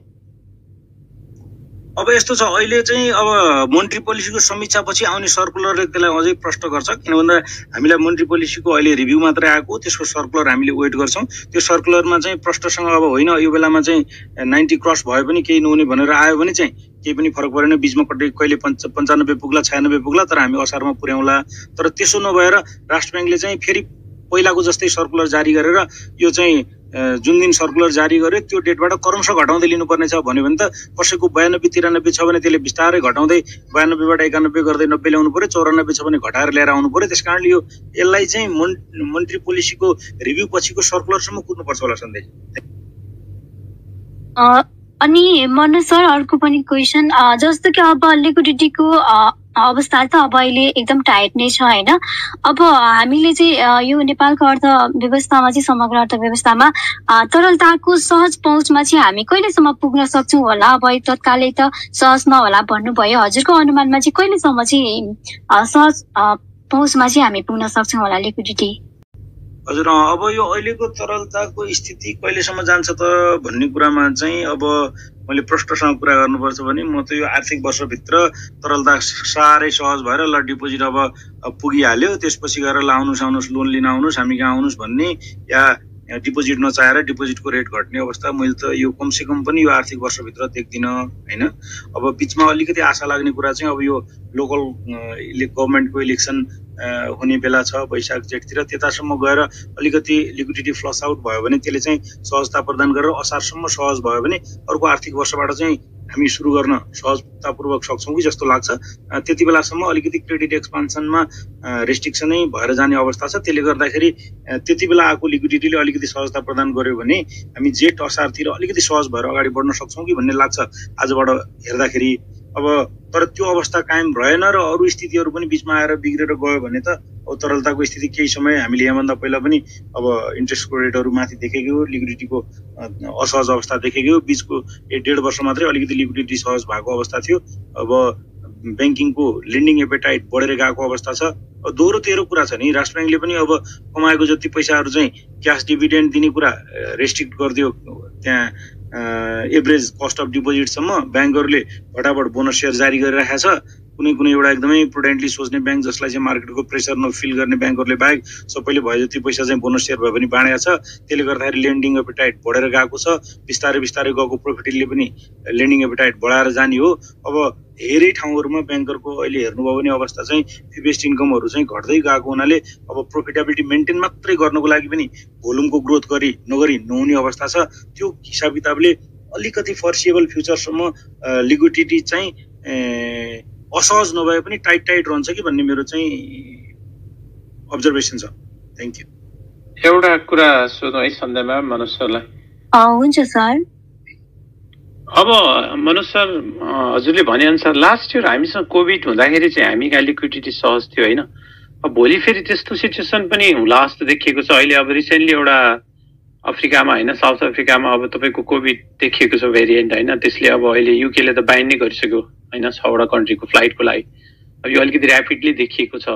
अब यस्तो छ अहिले चाहिँ अब मोन्ट्री पोलिसीको समीक्षापछि आउने सर्कुलरले त्यसलाई अझै प्रष्ट गर्छ किन भन्दा हामीलाई मोन्ट्री पोलिसीको अहिले रिभ्यू मात्रै आएको त्यसको सर्कुलर हामीले वेट गर्छौँ। त्यो सर्कुलरमा चाहिँ प्रष्टसँग अब होइन यो बेलामा चाहिँ नाइन्टी क्रस भयो पनि केही नहुने भनेर आयो भने चाहिँ केही पनि फरक परेन। बिचमा कति कहिले पञ्च पन्चानब्बे पुग्ला छयानब्बे पुग्ला तर हामी असारमा पुर्याउँला। तर त्यसो नभएर राष्ट्र ब्याङ्कले चाहिँ फेरि पहिलाको जस्तै सर्कुलर जारी गरेर यो चाहिँ जुन दिन सर्कुलर जारी गर्यो त्यो डेटबाट क्रमशः घटाउँदै लिनुपर्ने छ भन्यो भने त कसैको बयानब्बे तिरानब्बे छ भने त्यसले बिस्तारै घटाउँदै बयानब्बेबाट एकानब्बे गर्दै नब्बे ल्याउनु पऱ्यो चौरानब्बे छ भने घटाएर ल्याएर आउनु पऱ्यो त्यस कारणले यो यसलाई चाहिँ मन्त्री पोलिसीको रिभ्यू पछिको सर्कुलरसम्म कुद्नुपर्छ होला सन्देश। अनि मनोज सर अर्को पनि क्वेसन जस्तो कि अब लिक्विडिटीको अवस्था त अब अहिले एकदम टाइट नै छ होइन? अब हामीले चाहिँ यो नेपालको अर्थव्यवस्थामा चाहिँ समग्र अर्थव्यवस्थामा तरलताको सहज पहुँचमा चाहिँ हामी कहिलेसम्म पुग्न सक्छौँ होला? अब तत्कालै त सहज नहोला भन्नुभयो। हजुरको अनुमानमा चाहिँ कहिलेसम्म चाहिँ सहज पहुँचमा चाहिँ हामी पुग्न सक्छौँ होला लिक्विडिटी हजुर अब यो अहिलेको तरलताको स्थिति कहिलेसम्म जान्छ त भन्ने कुरामा चाहिँ अब मैले प्रष्टसँग कुरा गर्नुपर्छ भने म त यो आर्थिक वर्षभित्र तरलता साह्रै सहज भएर ल डिपोजिट अब पुगिहाल्यो त्यसपछि गएर ल आउनुहोस् आउनुहोस् लोन लिन आउनुहोस् हामी कहाँ आउनुहोस् भन्ने या डिपोजिट नचाहेर डिपोजिटको रेट घट्ने अवस्था मैले त यो कमसेकम पनि यो आर्थिक वर्षभित्र देख्दिनँ होइन? अब बिचमा अलिकति आशा लाग्ने कुरा चाहिँ अब यो लोकल गभर्मेन्टको इलेक्सन हुने बेला छ वैशाख जेठतिर। त्यतासम्म गएर अलिकति लिक्विडिटी फ्लस आउट भयो भने त्यसले चाहिँ सहजता प्रदान गरेर असारसम्म सहज भयो भने अर्को आर्थिक वर्षबाट चाहिँ हामी सुरु गर्न सहजतापूर्वक सक्छौँ कि जस्तो लाग्छ। त्यति बेलासम्म अलिकति क्रेडिट एक्सपान्सनमा रेस्ट्रिक्सनै भएर जाने अवस्था छ। त्यसले गर्दाखेरि त्यति बेला आएको लिक्विडिटीले अलिकति सहजता प्रदान गर्यो भने हामी जेठ असारतिर अलिकति सहज भएर अगाडि बढ्न सक्छौँ कि भन्ने लाग्छ। आजबाट हेर्दाखेरि अब तर त्यो अवस्था कायम रहेन र अरू स्थितिहरू पनि बिचमा आएर बिग्रेर गयो भने त अब तरलताको स्थिति केही समय हामीले यहाँभन्दा पहिला पनि अब इन्ट्रेस्टको रेटहरू माथि देखेको लिक्विडिटीको असहज अवस्था देखेको बिचको एक डेढ वर्ष मात्रै अलिकति लिक्विडिटी सहज भएको अवस्था थियो। अब ब्याङ्किङको लेन्डिङ एपेटाइट बढेर गएको अवस्था छ। दोहोरो तेह्रो कुरा छ नि। राष्ट्र ब्याङ्कले पनि अब कमाएको जति पैसाहरू चाहिँ क्यास डिभिडेन्ड दिने कुरा रेस्ट्रिक्ट गरिदियो। त्यहाँ एभरेज कस्ट अफ डिपोजिटसम्म ब्याङ्कहरूले फटाफट बोनस सेयर जारी गरिरहेको छ। कुनै कुनै एउटा एकदमै प्रुडेन्टली सोच्ने ब्याङ्क जसलाई चाहिँ मार्केटको प्रेसर नफिल गर्ने ब्याङ्कहरूले बाहेक सबैले भयो जति पैसा चाहिँ बोनस सेयर भयो भने बाँडेको छ त्यसले गर्दाखेरि लेन्डिङ एपिटाइट बढेर गएको छ। बिस्तारै बिस्तारै गएको प्रोफिटले पनि लेन्डिङ एपिटाइट बढाएर जाने हो। अब धेरै ठाउँहरूमा ब्याङ्करको अहिले हेर्नुभयो भने अवस्था चाहिँ फिबेस्ट इन्कमहरू चाहिँ घट्दै गएको हुनाले अब प्रोफिटेबिलिटी मेन्टेन मात्रै गर्नको लागि पनि भोल्युमको ग्रोथ गरी नगरी नहुने अवस्था छ। त्यो हिसाब किताबले अलिकति फर्सिएबल फ्युचरसम्म लिक्विडिटी चाहिँ असहज नभए पनि टाइट टाइट रहन्छ कि भन्ने मेरो चाहिँ अब्जर्भेसन छ. थ्याङ्क यू एउटा कुरा सोधौँ है सन्ध्यामा मनोज सरलाई। हुन्छ सर। अब मनोज सर हजुरले भनेअनुसार लास्ट इयर हामीसँग कोभिड हुँदाखेरि चाहिँ हामी कहाँ लिक्विडिटी सहज थियो होइन? अब भोलि फेरि त्यस्तो सिचुएसन पनि होला जस्तो देखिएको छ। अहिले अब रिसेन्टली एउटा अफ्रिकामा होइन साउथ अफ्रिकामा अब तपाईँको कोभिड देखिएको छ भेरिएन्ट होइन त्यसले अब अहिले युकेले त बाइन नै गरिसक्यो होइन छवटा कन्ट्रीको फ्लाइटको लागि। अब यो अलिकति ऱ्यापिडली देखिएको छ।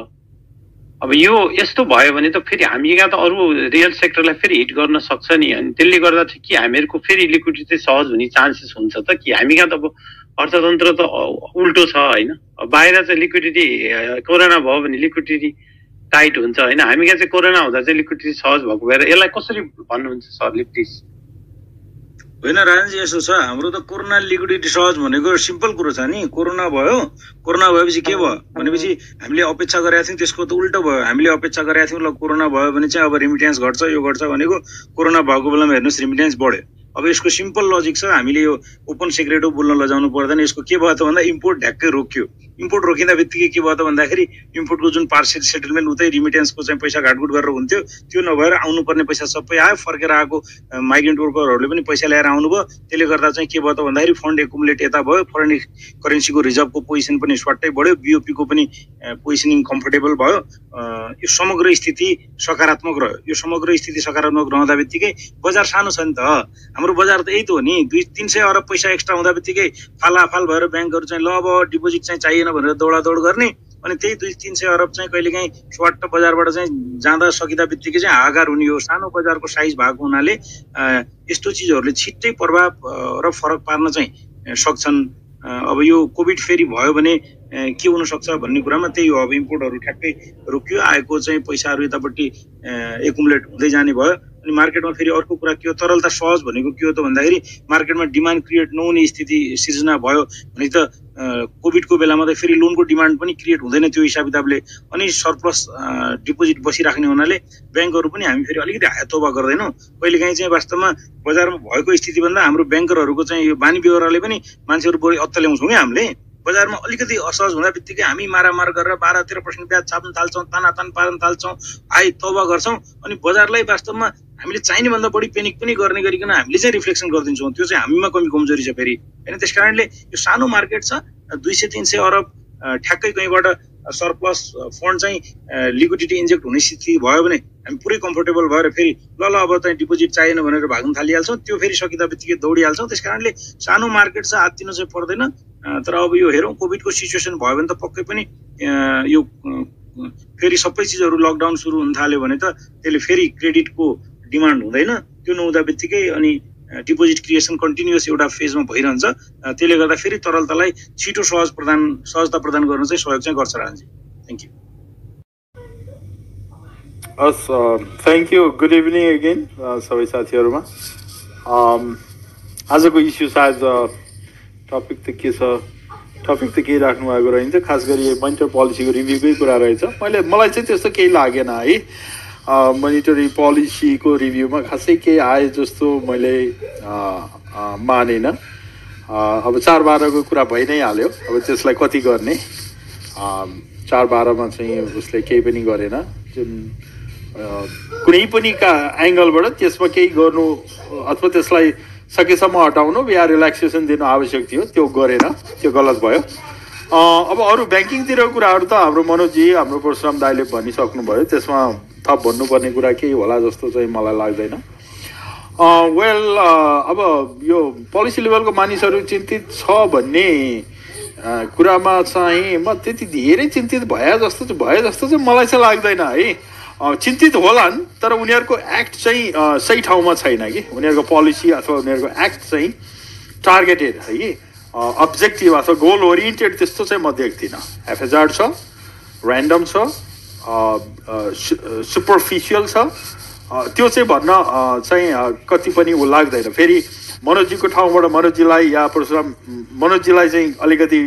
अब यो यस्तो भयो भने त फेरि हामी कहाँ त अरू रियल सेक्टरलाई फेरि हिट गर्न सक्छ नि अनि त्यसले गर्दा चाहिँ कि हामीहरूको फेरि लिक्विडिटी सहज हुने चान्सेस हुन्छ त कि? हामी कहाँ त अब अर्थतन्त्र त उल्टो छ होइन। बाहिर चाहिँ लिक्विडिटी कोरोना भयो भने लिक्विडिटी टाइट हुन्छ होइन? हामी कहाँ चाहिँ कोरोना हुँदा चाहिँ लिक्विडिटी सहज भएको भएर यसलाई कसरी भन्नुहुन्छ सरले प्लिज होइन राजनजी यसो छ। हाम्रो त कोरोना लिक्विडिटी सहज भनेको सिम्पल कुरो छ नि। कोरोना भयो। कोरोना भएपछि के भयो? भनेपछि हामीले अपेक्षा गरेका थियौँ त्यसको त उल्टो भयो। हामीले अपेक्षा गरेका थियौँ ल कोरोना भयो भने चाहिँ अब रिमिटेन्स घट्छ यो घट्छ भनेको कोरोना भएको बेलामा हेर्नुहोस् रिमिटेन्स बढ्यो। अब यसको सिम्पल लजिक छ। हामीले यो ओपन सिक्रेटो बोल्न लजाउनु पर्दैन। यसको के भयो त भन्दा इम्पोर्ट ढ्याक्कै रोक्यो। इम्पोर्ट रोकिँदा बित्तिकै के भयो त भन्दाखेरि इम्पोर्टको जुन पार्सल सेटलमेन्ट उतै रिमिटेन्सको चाहिँ पैसा घाटघुट गरेर हुन्थ्यो त्यो नभएर आउनुपर्ने पैसा सबै आयो फर्केर आएको माइग्रेन्ट वर्करहरूले पनि पैसा ल्याएर आउनुभयो। त्यसले गर्दा चाहिँ के भयो त भन्दाखेरि फन्ड एकुमुलेट यता भयो फरेन करेन्सीको रिजर्भको पोजिसन पनि स्वाटै बढ्यो बिओपीको पनि पोजिसनिङ कम्फोर्टेबल भयो। यो समग्र स्थिति सकारात्मक रह्यो। यो समग्र स्थिति सकारात्मक रहँदा बित्तिकै बजार सानो छ नि त। हाम्रो बजार त यही त हो नि। दुई तिन सय अरब पैसा एक्स्ट्रा हुँदा बित्तिकै फालाफाल भएर ब्याङ्कहरू चाहिँ ल अब डिपोजिट चाहिँ चाहिएन भनेर दौडादौड गर्ने अनि त्यही दुई तिन सय अरब चाहिँ कहिलेकाहीँ स्वाट बजारबाट चाहिँ जाँदा सकिँदा बित्तिकै चाहिँ हाहाकार हुने हो। सानो बजारको साइज भएको हुनाले यस्तो चिजहरूले छिट्टै प्रभाव र फरक पार्न चाहिँ सक्छन्। अब यो कोभिड फेरि भयो भने के हुनसक्छ भन्ने कुरामा त्यही हो। अब इम्पोर्टहरू ठ्याक्कै रोकियो। आएको चाहिँ पैसाहरू यतापट्टि एकुमुलेट हुँदै जाने भयो। अनि मार्केटमा फेरि अर्को कुरा के हो? तरलता सहज भनेको के हो त भन्दाखेरि मार्केटमा डिमान्ड क्रिएट नहुने स्थिति सिर्जना भयो भने त कोभिडको बेलामा त फेरि लोनको डिमान्ड पनि क्रिएट हुँदैन त्यो हिसाब किताबले अनि सरप्लस डिपोजिट बसिराख्ने हुनाले ब्याङ्कहरू पनि हामी फेरि अलिकति हातोबा गर्दैनौँ। कहिलेकाहीँ चाहिँ वास्तवमा बजारमा भएको स्थितिभन्दा हाम्रो ब्याङ्करहरूको चाहिँ यो बानी व्यवहारले पनि मान्छेहरू बढी अत्त ल्याउँछौँ क्या हामीले। बजारमा अलिकति असहज हुँदा बित्तिकै हामी मारामार गरेर बाह्र तेह्र पर्सेन्ट ब्याज छाप्न थाल्छौँ तानातान पार्न थाल्छौँ आइ तौबा गर्छौँ अनि बजारलाई वास्तवमा हामीले चाहिने भन्दा बढी पेनिक पनि गर्ने गरिकन हामीले चाहिँ रिफ्लेक्सन गरिदिन्छौँ। त्यो चाहिँ हामीमा कमी कमजोरी छ फेरि। होइन त्यस कारणले यो सानो मार्केट छ दुई सय तिन सय अरब ठ्याक्कै कहीँबाट सरप्लस फन्ड चाहिँ लिक्विडिटी इन्जेक्ट हुने स्थिति भयो भने हामी पुरै कम्फोर्टेबल भएर फेरि ल ल अब चाहिँ डिपोजिट चाहिएन भनेर भाग्न थालिहाल्छौँ। त्यो फेरि सकिँदा बित्तिकै दौडिहाल्छौँ। त्यस कारणले सानो मार्केट छ आत्तिनु चाहिँ पर्दैन। तर अब यो हेरौँ कोभिडको सिचुएसन भयो भने त पक्कै पनि यो फेरि सबै चिजहरू लकडाउन सुरु हुन थाल्यो भने त त्यसले फेरि क्रेडिटको डिमान्ड हुँदैन। त्यो नहुँदा बित्तिकै अनि डिपोजिट क्रिएसन कन्टिन्युस एउटा फेजमा भइरहन्छ। त्यसले गर्दा फेरि तरलतालाई छिटो सहज प्रदान सहजता प्रदान गर्न चाहिँ सहयोग चाहिँ गर्छ राजी थ्याङ्क यू हस् thank you good evening again सबै साथीहरूमा। आजको इस्यु सायद टपिक त के छ? टपिक त केही राख्नु भएको रहन्छ खास गरी मोनिटर पोलिसीको रिभ्यूकै कुरा रहेछ। मैले मलाई चाहिँ त्यस्तो केही लागेन है। मोनिटरी पोलिसीको रिभ्यूमा खासै केही आए जस्तो मैले मानेन। अब चार बाह्रको कुरा भइ नै हाल्यो। अब त्यसलाई कति गर्ने? चार बाह्रमा चाहिँ उसले केही पनि गरेन। जुन कुनै पनि का एङ्गलबाट त्यसमा केही गर्नु अथवा त्यसलाई सकेसम्म हटाउनु। या रिल्याक्सेसन दिनु आवश्यक थियो। त्यो गरेन। त्यो गलत भयो। अब अरू ब्याङ्किङतिरको कुराहरू त हाम्रो मनोजी हाम्रो परशुराम दाईले भनिसक्नुभयो। त्यसमा थप भन्नुपर्ने कुरा केही होला जस्तो चाहिँ मलाई लाग्दैन। वेल अब यो पोलिसी लेभलको मानिसहरू चिन्तित छ भन्ने कुरामा चाहिँ म त्यति धेरै चिन्तित भए जस्तो चाहिँ भए जस्तो चाहिँ मलाई चाहिँ लाग्दैन है। चिन्तित होलान् तर उनीहरूको एक्ट चाहिँ सही ठाउँमा छैन कि। उनीहरूको पोलिसी अथवा उनीहरूको एक्ट चाहिँ टार्गेटेड है कि। अब्जेक्टिभ अथवा गोल ओरिएन्टेड त्यस्तो चाहिँ म देख्दिनँ। एफएचआर छ ऱ्यान्डम छ सुपरफिसियल छ। त्यो चाहिँ भन्न चाहिँ कति पनि ऊ लाग्दैन। फेरि मनोजीको ठाउँबाट मनोजीलाई या परशुराम मनोजीलाई चाहिँ अलिकति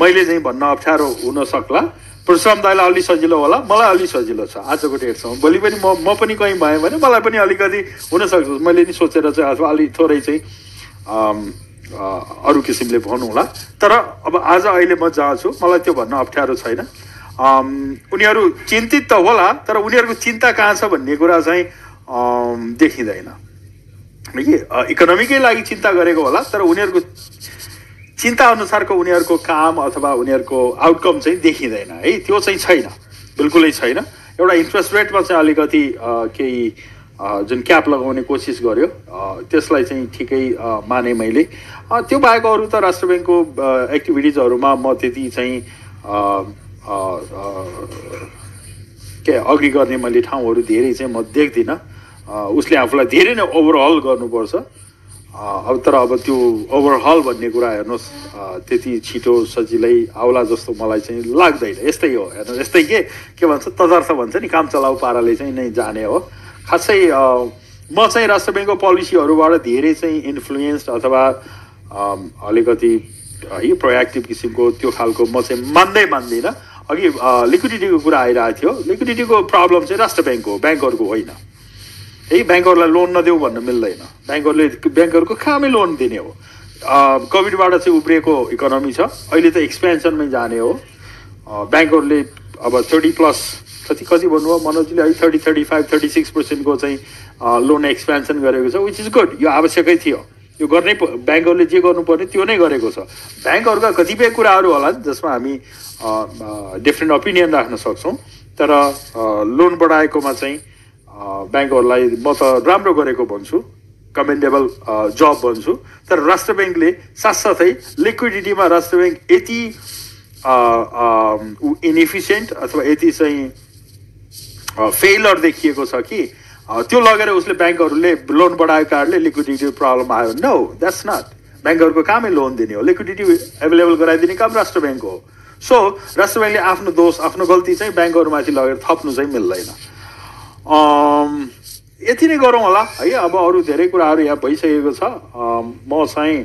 मैले चाहिँ भन्न अप्ठ्यारो हुन सक्ला। परशुराम दाईलाई अलि सजिलो होला मलाई अलि सजिलो छ आजको डेटसम्म भोलि पनि म म पनि कहीँ भएँ भने मलाई पनि अलिकति हुनसक्छ। मैले नि सोचेर चाहिँ अथवा अलिक थोरै चाहिँ अरू किसिमले भनौँला तर अब आज अहिले म जहाँ छु मलाई त्यो भन्न अप्ठ्यारो छैन। उनीहरू चिन्तित त होला तर उनीहरूको चिन्ता कहाँ छ भन्ने कुरा चाहिँ देखिँदैन। कि इकोनोमीकै लागि चिन्ता गरेको होला तर उनीहरूको चिन्ता अनुसारको उनीहरूको काम अथवा उनीहरूको आउटकम चाहिँ देखिँदैन है? त्यो चाहिँ छैन। बिल्कुलै छैन। एउटा इन्ट्रेस्ट रेटमा चाहिँ अलिकति केही जुन क्याप लगाउने कोसिस गर्यो त्यसलाई चाहिँ ठिकै माने मैले। त्यो बाहेक अरू त राष्ट्र ब्याङ्कको एक्टिभिटिजहरूमा म त्यति चाहिँ के अघि गर्ने मैले ठाउँहरू धेरै चाहिँ म देख्दिनँ। उसले आफूलाई धेरै नै ओभरअल गर्नुपर्छ। अब तर अब त्यो ओभरहल भन्ने कुरा हेर्नुहोस् त्यति छिटो सजिलै आउला जस्तो मलाई चाहिँ लाग्दैन। यस्तै हो हेर्नु यस्तै के के भन्छ तदर्थ भन्छ नि काम चलाउ पाराले चाहिँ नै जाने हो। खासै म चाहिँ राष्ट्र ब्याङ्कको पोलिसीहरूबाट धेरै चाहिँ इन्फ्लुएन्स्ड अथवा अलिकति है प्रोएक्टिभ किसिमको त्यो खालको म चाहिँ मान्दै मान्दिनँ। अघि लिक्विडिटीको कुरा आइरहेको थियो। लिक्विडिटीको प्रब्लम चाहिँ राष्ट्र ब्याङ्कको ब्याङ्कहरूको होइन। है ब्याङ्कहरूलाई लोन नदेऊ भन्न मिल्दैन ब्याङ्कहरूले ब्याङ्कहरूको कामै लोन दिने हो कोभिडबाट चाहिँ उब्रिएको इकोनोमी छ अहिले त एक्सपेन्सनमै जाने हो ब्याङ्कहरूले अब थर्टी प्लस कति कति भन्नुभयो मनोजीले है thirty thirty five thirty six पर्सेन्टको चाहिँ लोन एक्सपेन्सन गरेको छ विच इज गुड यो आवश्यकै थियो यो गर्नै ब्याङ्कहरूले जे गर्नुपर्ने त्यो नै गरेको छ ब्याङ्कहरूका कतिपय कुराहरू होला जसमा हामी डिफ्रेन्ट ओपिनियन राख्न सक्छौँ तर लोन बढाएकोमा चाहिँ ब्याङ्कहरूलाई म त राम्रो गरेको भन्छु कमेन्डेबल जब भन्छु तर राष्ट्र ब्याङ्कले साथसाथै लिक्विडिटीमा राष्ट्र ब्याङ्क यति इनइफिसियन्ट अथवा यति चाहिँ फेलर देखिएको छ कि त्यो लगेर उसले ब्याङ्कहरूले लोन बढाएको कारणले लिक्विडिटी प्रब्लम आयो। नो द्याट्स नट ब्याङ्कहरूको कामै लोन दिने हो। लिक्विडिटी एभाइलेबल गराइदिने काम राष्ट्र ब्याङ्क हो। सो राष्ट्र ब्याङ्कले आफ्नो दोष आफ्नो गल्ती चाहिँ ब्याङ्कहरूमाथि लगेर थप्नु चाहिँ मिल्दैन। यति नै गरौँ होला। है अब अरू धेरै कुराहरू यहाँ भइसकेको छ। म चाहिँ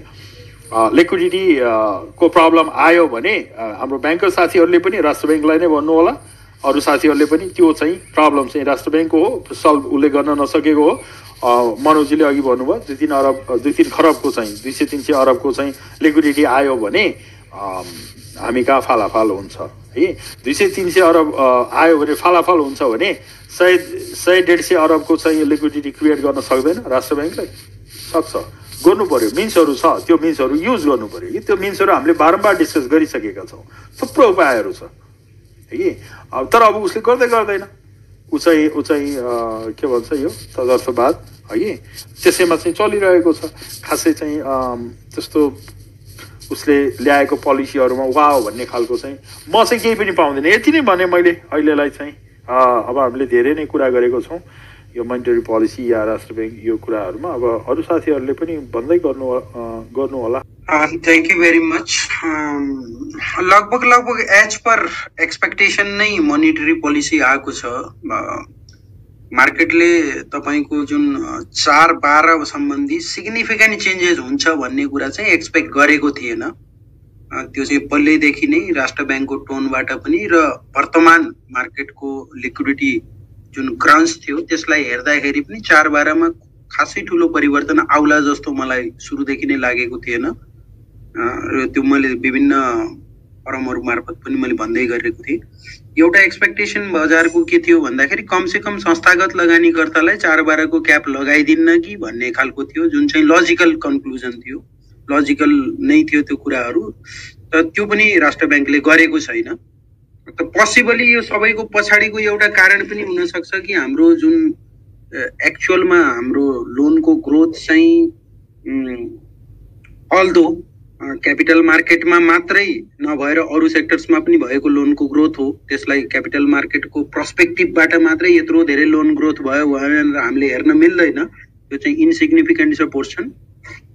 लिक्विडिटी को प्रब्लम आयो भने हाम्रो ब्याङ्कर साथीहरूले पनि राष्ट्र ब्याङ्कलाई नै भन्नु होला। अरू साथीहरूले पनि त्यो चाहिँ प्रब्लम चाहिँ राष्ट्र ब्याङ्कको हो सल्भ उसले गर्न नसकेको हो। मनोजीले अघि भन्नुभयो दुई तिन अरब दुई तिन खरबको चाहिँ दुई सय तिन सय अरबको चाहिँ लिक्विडिटी आयो भने हामी कहाँ फालाफाल हुन्छ? है दुई सय तिन सय अरब आयो भने फालाफाल हुन्छ भने सय सय डेढ सय अरबको चाहिँ लिक्विडिटी क्रिएट गर्न सक्दैन राष्ट्र ब्याङ्कले सक्छ। गर्नु पऱ्यो मिन्सहरू छ। त्यो मिन्सहरू युज गर्नु पऱ्यो कि? त्यो मिन्सहरू हामीले बारम्बार डिस्कस गरिसकेका छौँ। थुप्रो उपायहरू छ। कि? तर अब उसले गर्दै गर्दैन। ऊ चाहिँ ऊ चाहिँ के भन्छ यो? तदर्थवाद है त्यसैमा चाहिँ चलिरहेको छ। खासै चाहिँ त्यस्तो उसले ल्याएको पोलिसीहरूमा वा भन्ने खालको चाहिँ म चाहिँ केही पनि पाउँदिनँ। यति नै भने मैले अहिलेलाई चाहिँ अब हामीले धेरै नै कुरा गरेको यो मोनिटरी पोलिसी या राष्ट्र ब्याङ्क यो कुराहरूमा। अब अरू साथीहरूले पनि भन्दै गर्नु गर्नु होला। थ्याङ्क यू भेरी मच लगभग लगभग एज पर एक्सपेक्टेसन नै मोनिटरी पोलिसी आएको छ। मार्केटले तपाईँको जुन चार बाह्र सम्बन्धी सिग्निफिकेन्ट चेन्जेस हुन्छ भन्ने कुरा चाहिँ एक्सपेक्ट गरेको थिएन। त्यो चाहिँ पहिल्यैदेखि नै राष्ट्र ब्याङ्कको टोनबाट पनि र वर्तमान मार्केटको लिक्विडिटी जुन क्रन्च थियो त्यसलाई हेर्दाखेरि पनि चार बाह्रमा खासै ठुलो परिवर्तन आउला जस्तो मलाई सुरुदेखि नै लागेको थिएन। र त्यो मैले विभिन्न फरमहरू मार्फत पनि मैले भन्दै गरेको थिएँ। एउटा एक्सपेक्टेसन बजारको के थियो भन्दाखेरि कमसेकम संस्थागत लगानीकर्तालाई चार बाह्रको क्याप लगाइदिन्न कि भन्ने खालको थियो जुन चाहिँ लजिकल कन्क्लुजन थियो। लजिकल नै थियो त्यो कुराहरू। त त्यो पनि राष्ट्र ब्याङ्कले गरेको छैन। त पोसिबली यो सबैको पछाडिको एउटा कारण पनि हुनसक्छ कि हाम्रो जुन एक्चुअलमा हाम्रो लोनको ग्रोथ चाहिँ अल्दो क्यापिटल मार्केटमा मात्रै नभएर अरू सेक्टर्समा पनि भएको लोनको ग्रोथ हो। त्यसलाई क्यापिटल मार्केटको पर्सपेक्टिभबाट मात्रै यत्रो धेरै लोन ग्रोथ भयो भनेर हामीले हेर्न मिल्दैन। त्यो चाहिँ इन्सिग्निफिकेन्ट छ पोर्सन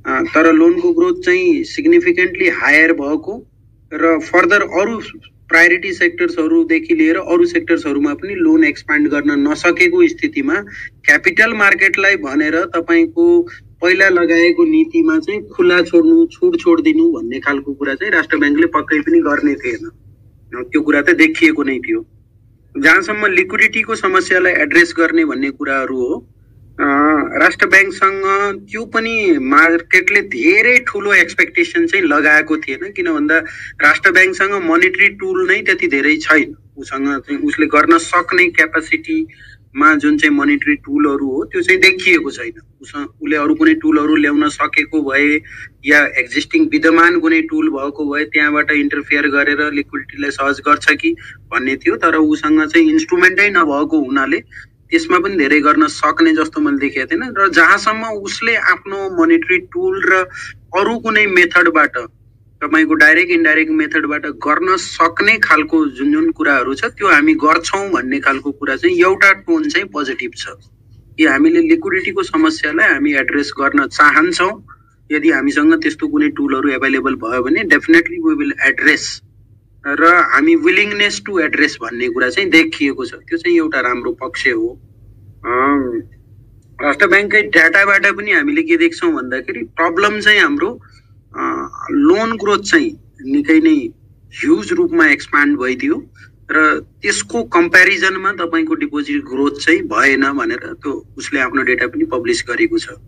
तर लोनको ग्रोथ चाहिँ सिग्निफिकेन्टली हायर भएको र फर्दर अरू प्रायोरिटी सेक्टर्सहरूदेखि लिएर अरू सेक्टर्सहरूमा पनि लोन एक्सपान्ड गर्न नसकेको स्थितिमा क्यापिटल मार्केटलाई भनेर तपाईँको पहिला लगाएको नीतिमा चाहिँ खुला छोड्नु छुट छोडिदिनु भन्ने खालको कुरा चाहिँ राष्ट्र ब्याङ्कले पक्कै पनि गर्ने थिएन। त्यो कुरा त देखिएको नै थियो। जहाँसम्म लिक्विडिटीको समस्यालाई एड्रेस गर्ने भन्ने कुराहरू हो राष्ट्र ब्याङ्कसँग त्यो पनि मार्केटले धेरै ठुलो एक्सपेक्टेसन चाहिँ लगाएको थिएन किन भन्दा राष्ट्र ब्याङ्कसँग मोनिटरी टुल नै त्यति धेरै छैन। उसँग चाहिँ उसले गर्न सक्ने क्यापासिटी मा जुन चाहिँ मोनिटरी टुलहरू हो त्यो चाहिँ देखिएको छैन। उसँग उसले अरू कुनै टुलहरू ल्याउन सकेको भए या एक्जिस्टिङ विद्यमान कुनै टुल भएको भए त्यहाँबाट इन्टरफियर गरेर लिक्विडिटीलाई सहज गर्छ कि भन्ने थियो तर उसँग चाहिँ इन्स्ट्रुमेन्टै नभएको हुनाले त्यसमा पनि धेरै गर्न सक्ने जस्तो मैले देखेको थिएन। र जहाँसम्म उसले आफ्नो मोनिटरी टुल र अरू कुनै मेथडबाट तपाईँको डाइरेक्ट इन्डाइरेक्ट मेथडबाट गर्न सक्ने खालको जुन जुन कुराहरू छ त्यो हामी गर्छौँ भन्ने खालको कुरा चाहिँ एउटा टोन चाहिँ पोजिटिभ छ। कि हामीले लिक्विडिटीको समस्यालाई हामी एड्रेस गर्न चाहन्छौँ। यदि हामीसँग त्यस्तो कुनै टुलहरू एभाइलेबल भयो भने डेफिनेटली वी विल एड्रेस र हामी विलिङनेस टु एड्रेस भन्ने कुरा चाहिँ देखिएको छ। त्यो चाहिँ एउटा राम्रो पक्ष हो। राष्ट्र ब्याङ्ककै डाटाबाट पनि हामीले के देख्छौँ भन्दाखेरि प्रब्लम चाहिँ हाम्रो लोन ग्रोथ चाहिँ निकै नै ह्युज रूपमा एक्सपान्ड भइदियो। र त्यसको कम्पेरिजनमा तपाईँको डिपोजिट ग्रोथ चाहिँ भएन भनेर त्यो उसले आफ्नो डेटा पनि पब्लिस गरेको छ।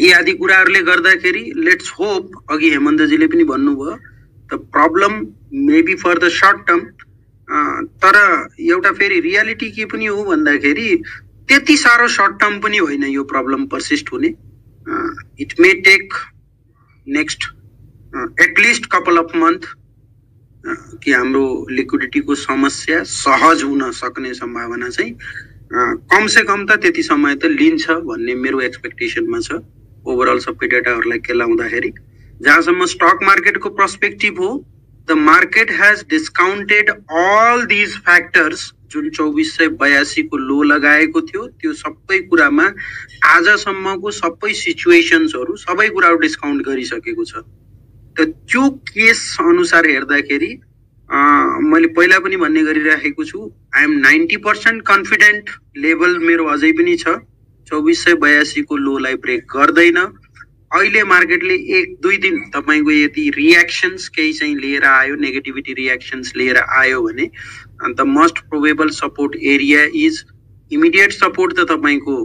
यी आदि कुराहरूले गर्दाखेरि लेट्स होप अघि हेमन्तजीले पनि भन्नुभयो the problem maybe for the short term तर एउटा फेरि रियालिटी के पनि हो भन्दाखेरि त्यति साह्रो सर्ट टर्म पनि होइन यो प्रब्लम पर्सिस्ट हुने। take next uh, at least couple of month कि हाम्रो लिक्विडिटीको समस्या सहज हुन सक्ने सम्भावना चाहिँ कमसे कम त त्यति समय त लिन्छ भन्ने मेरो एक्सपेक्टेसनमा छ। ओभरअल सबै डेटाहरूलाई केलाउँदाखेरि जहाँसम्म स्टक मार्केटको पर्सपेक्टिभ हो the market has discounted all these factors जुन चौबिस सय बयासीको लो लगाएको थियो त्यो सबै कुरामा आजसम्मको सबै सिचुएसन्सहरू सबै कुराहरू डिस्काउन्ट गरिसकेको छ। त त्यो केस अनुसार हेर्दाखेरि मैले पहिला पनि भन्ने गरिराखेको छु I'm ninety percent confident level मेरो अझै पनि छ। चौबिस सय बयासीको लोलाई ब्रेक गर्दैन। अहिले मार्केटले एक दुई दिन तपाईँको यदि रियाक्सन्स केही चाहिँ लिएर आयो नेगेटिभिटी रियाक्सन्स लिएर आयो भने अन्त most probable support area is immediate support त तपाईँको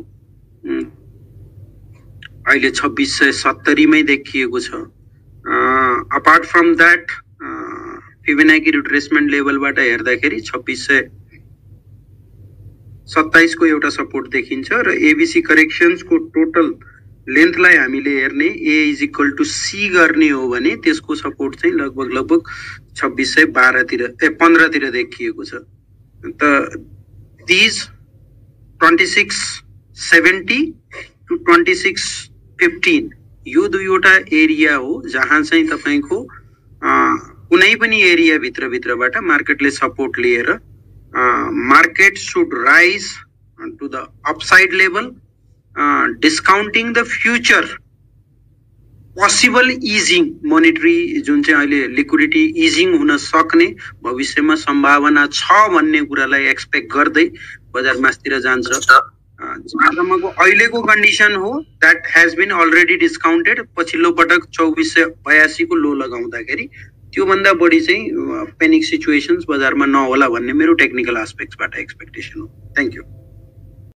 अहिले छब्बिस सय सत्तरीमै देखिएको छ। Apart from that Fibonacci retracement लेभलबाट हेर्दाखेरि छब्बिस सय सत्ताइसको एउटा सपोर्ट देखिन्छ र एबिसी करेक्सन्सको टोटल लेन्थलाई हामीले हेर्ने A is equal to C गर्ने हो भने त्यसको सपोर्ट चाहिँ लगभग लगभग छब्बिस सय बाह्रतिर ए पन्ध्रतिर देखिएको छ। त these twenty six seventy to twenty six fifteen यो दुईवटा एरिया हो जहाँ चाहिँ तपाईँको कुनै पनि एरिया भित्रभित्रबाट मार्केटले सपोर्ट लिएर market should rise to the upside level discounting the future possible easing monetary जुन चाहिँ अहिले लिक्विडिटी इजिङ हुन सक्ने भविष्यमा सम्भावना छ भन्ने कुरालाई एक्सपेक्ट गर्दै बजार मासतिर जान्छ। जहाँसम्मको अहिलेको कन्डिसन हो that has been already discounted पछिल्लो पटक चौबिस सय बयासीको लो लगाउँदाखेरि त्योभन्दा बढी चाहिँ पेनिक सिचुएसन्स बजारमा नहोला भन्ने मेरो टेक्निकल आस्पेक्ट्सबाट एक्सपेक्टेसन हो। Thank you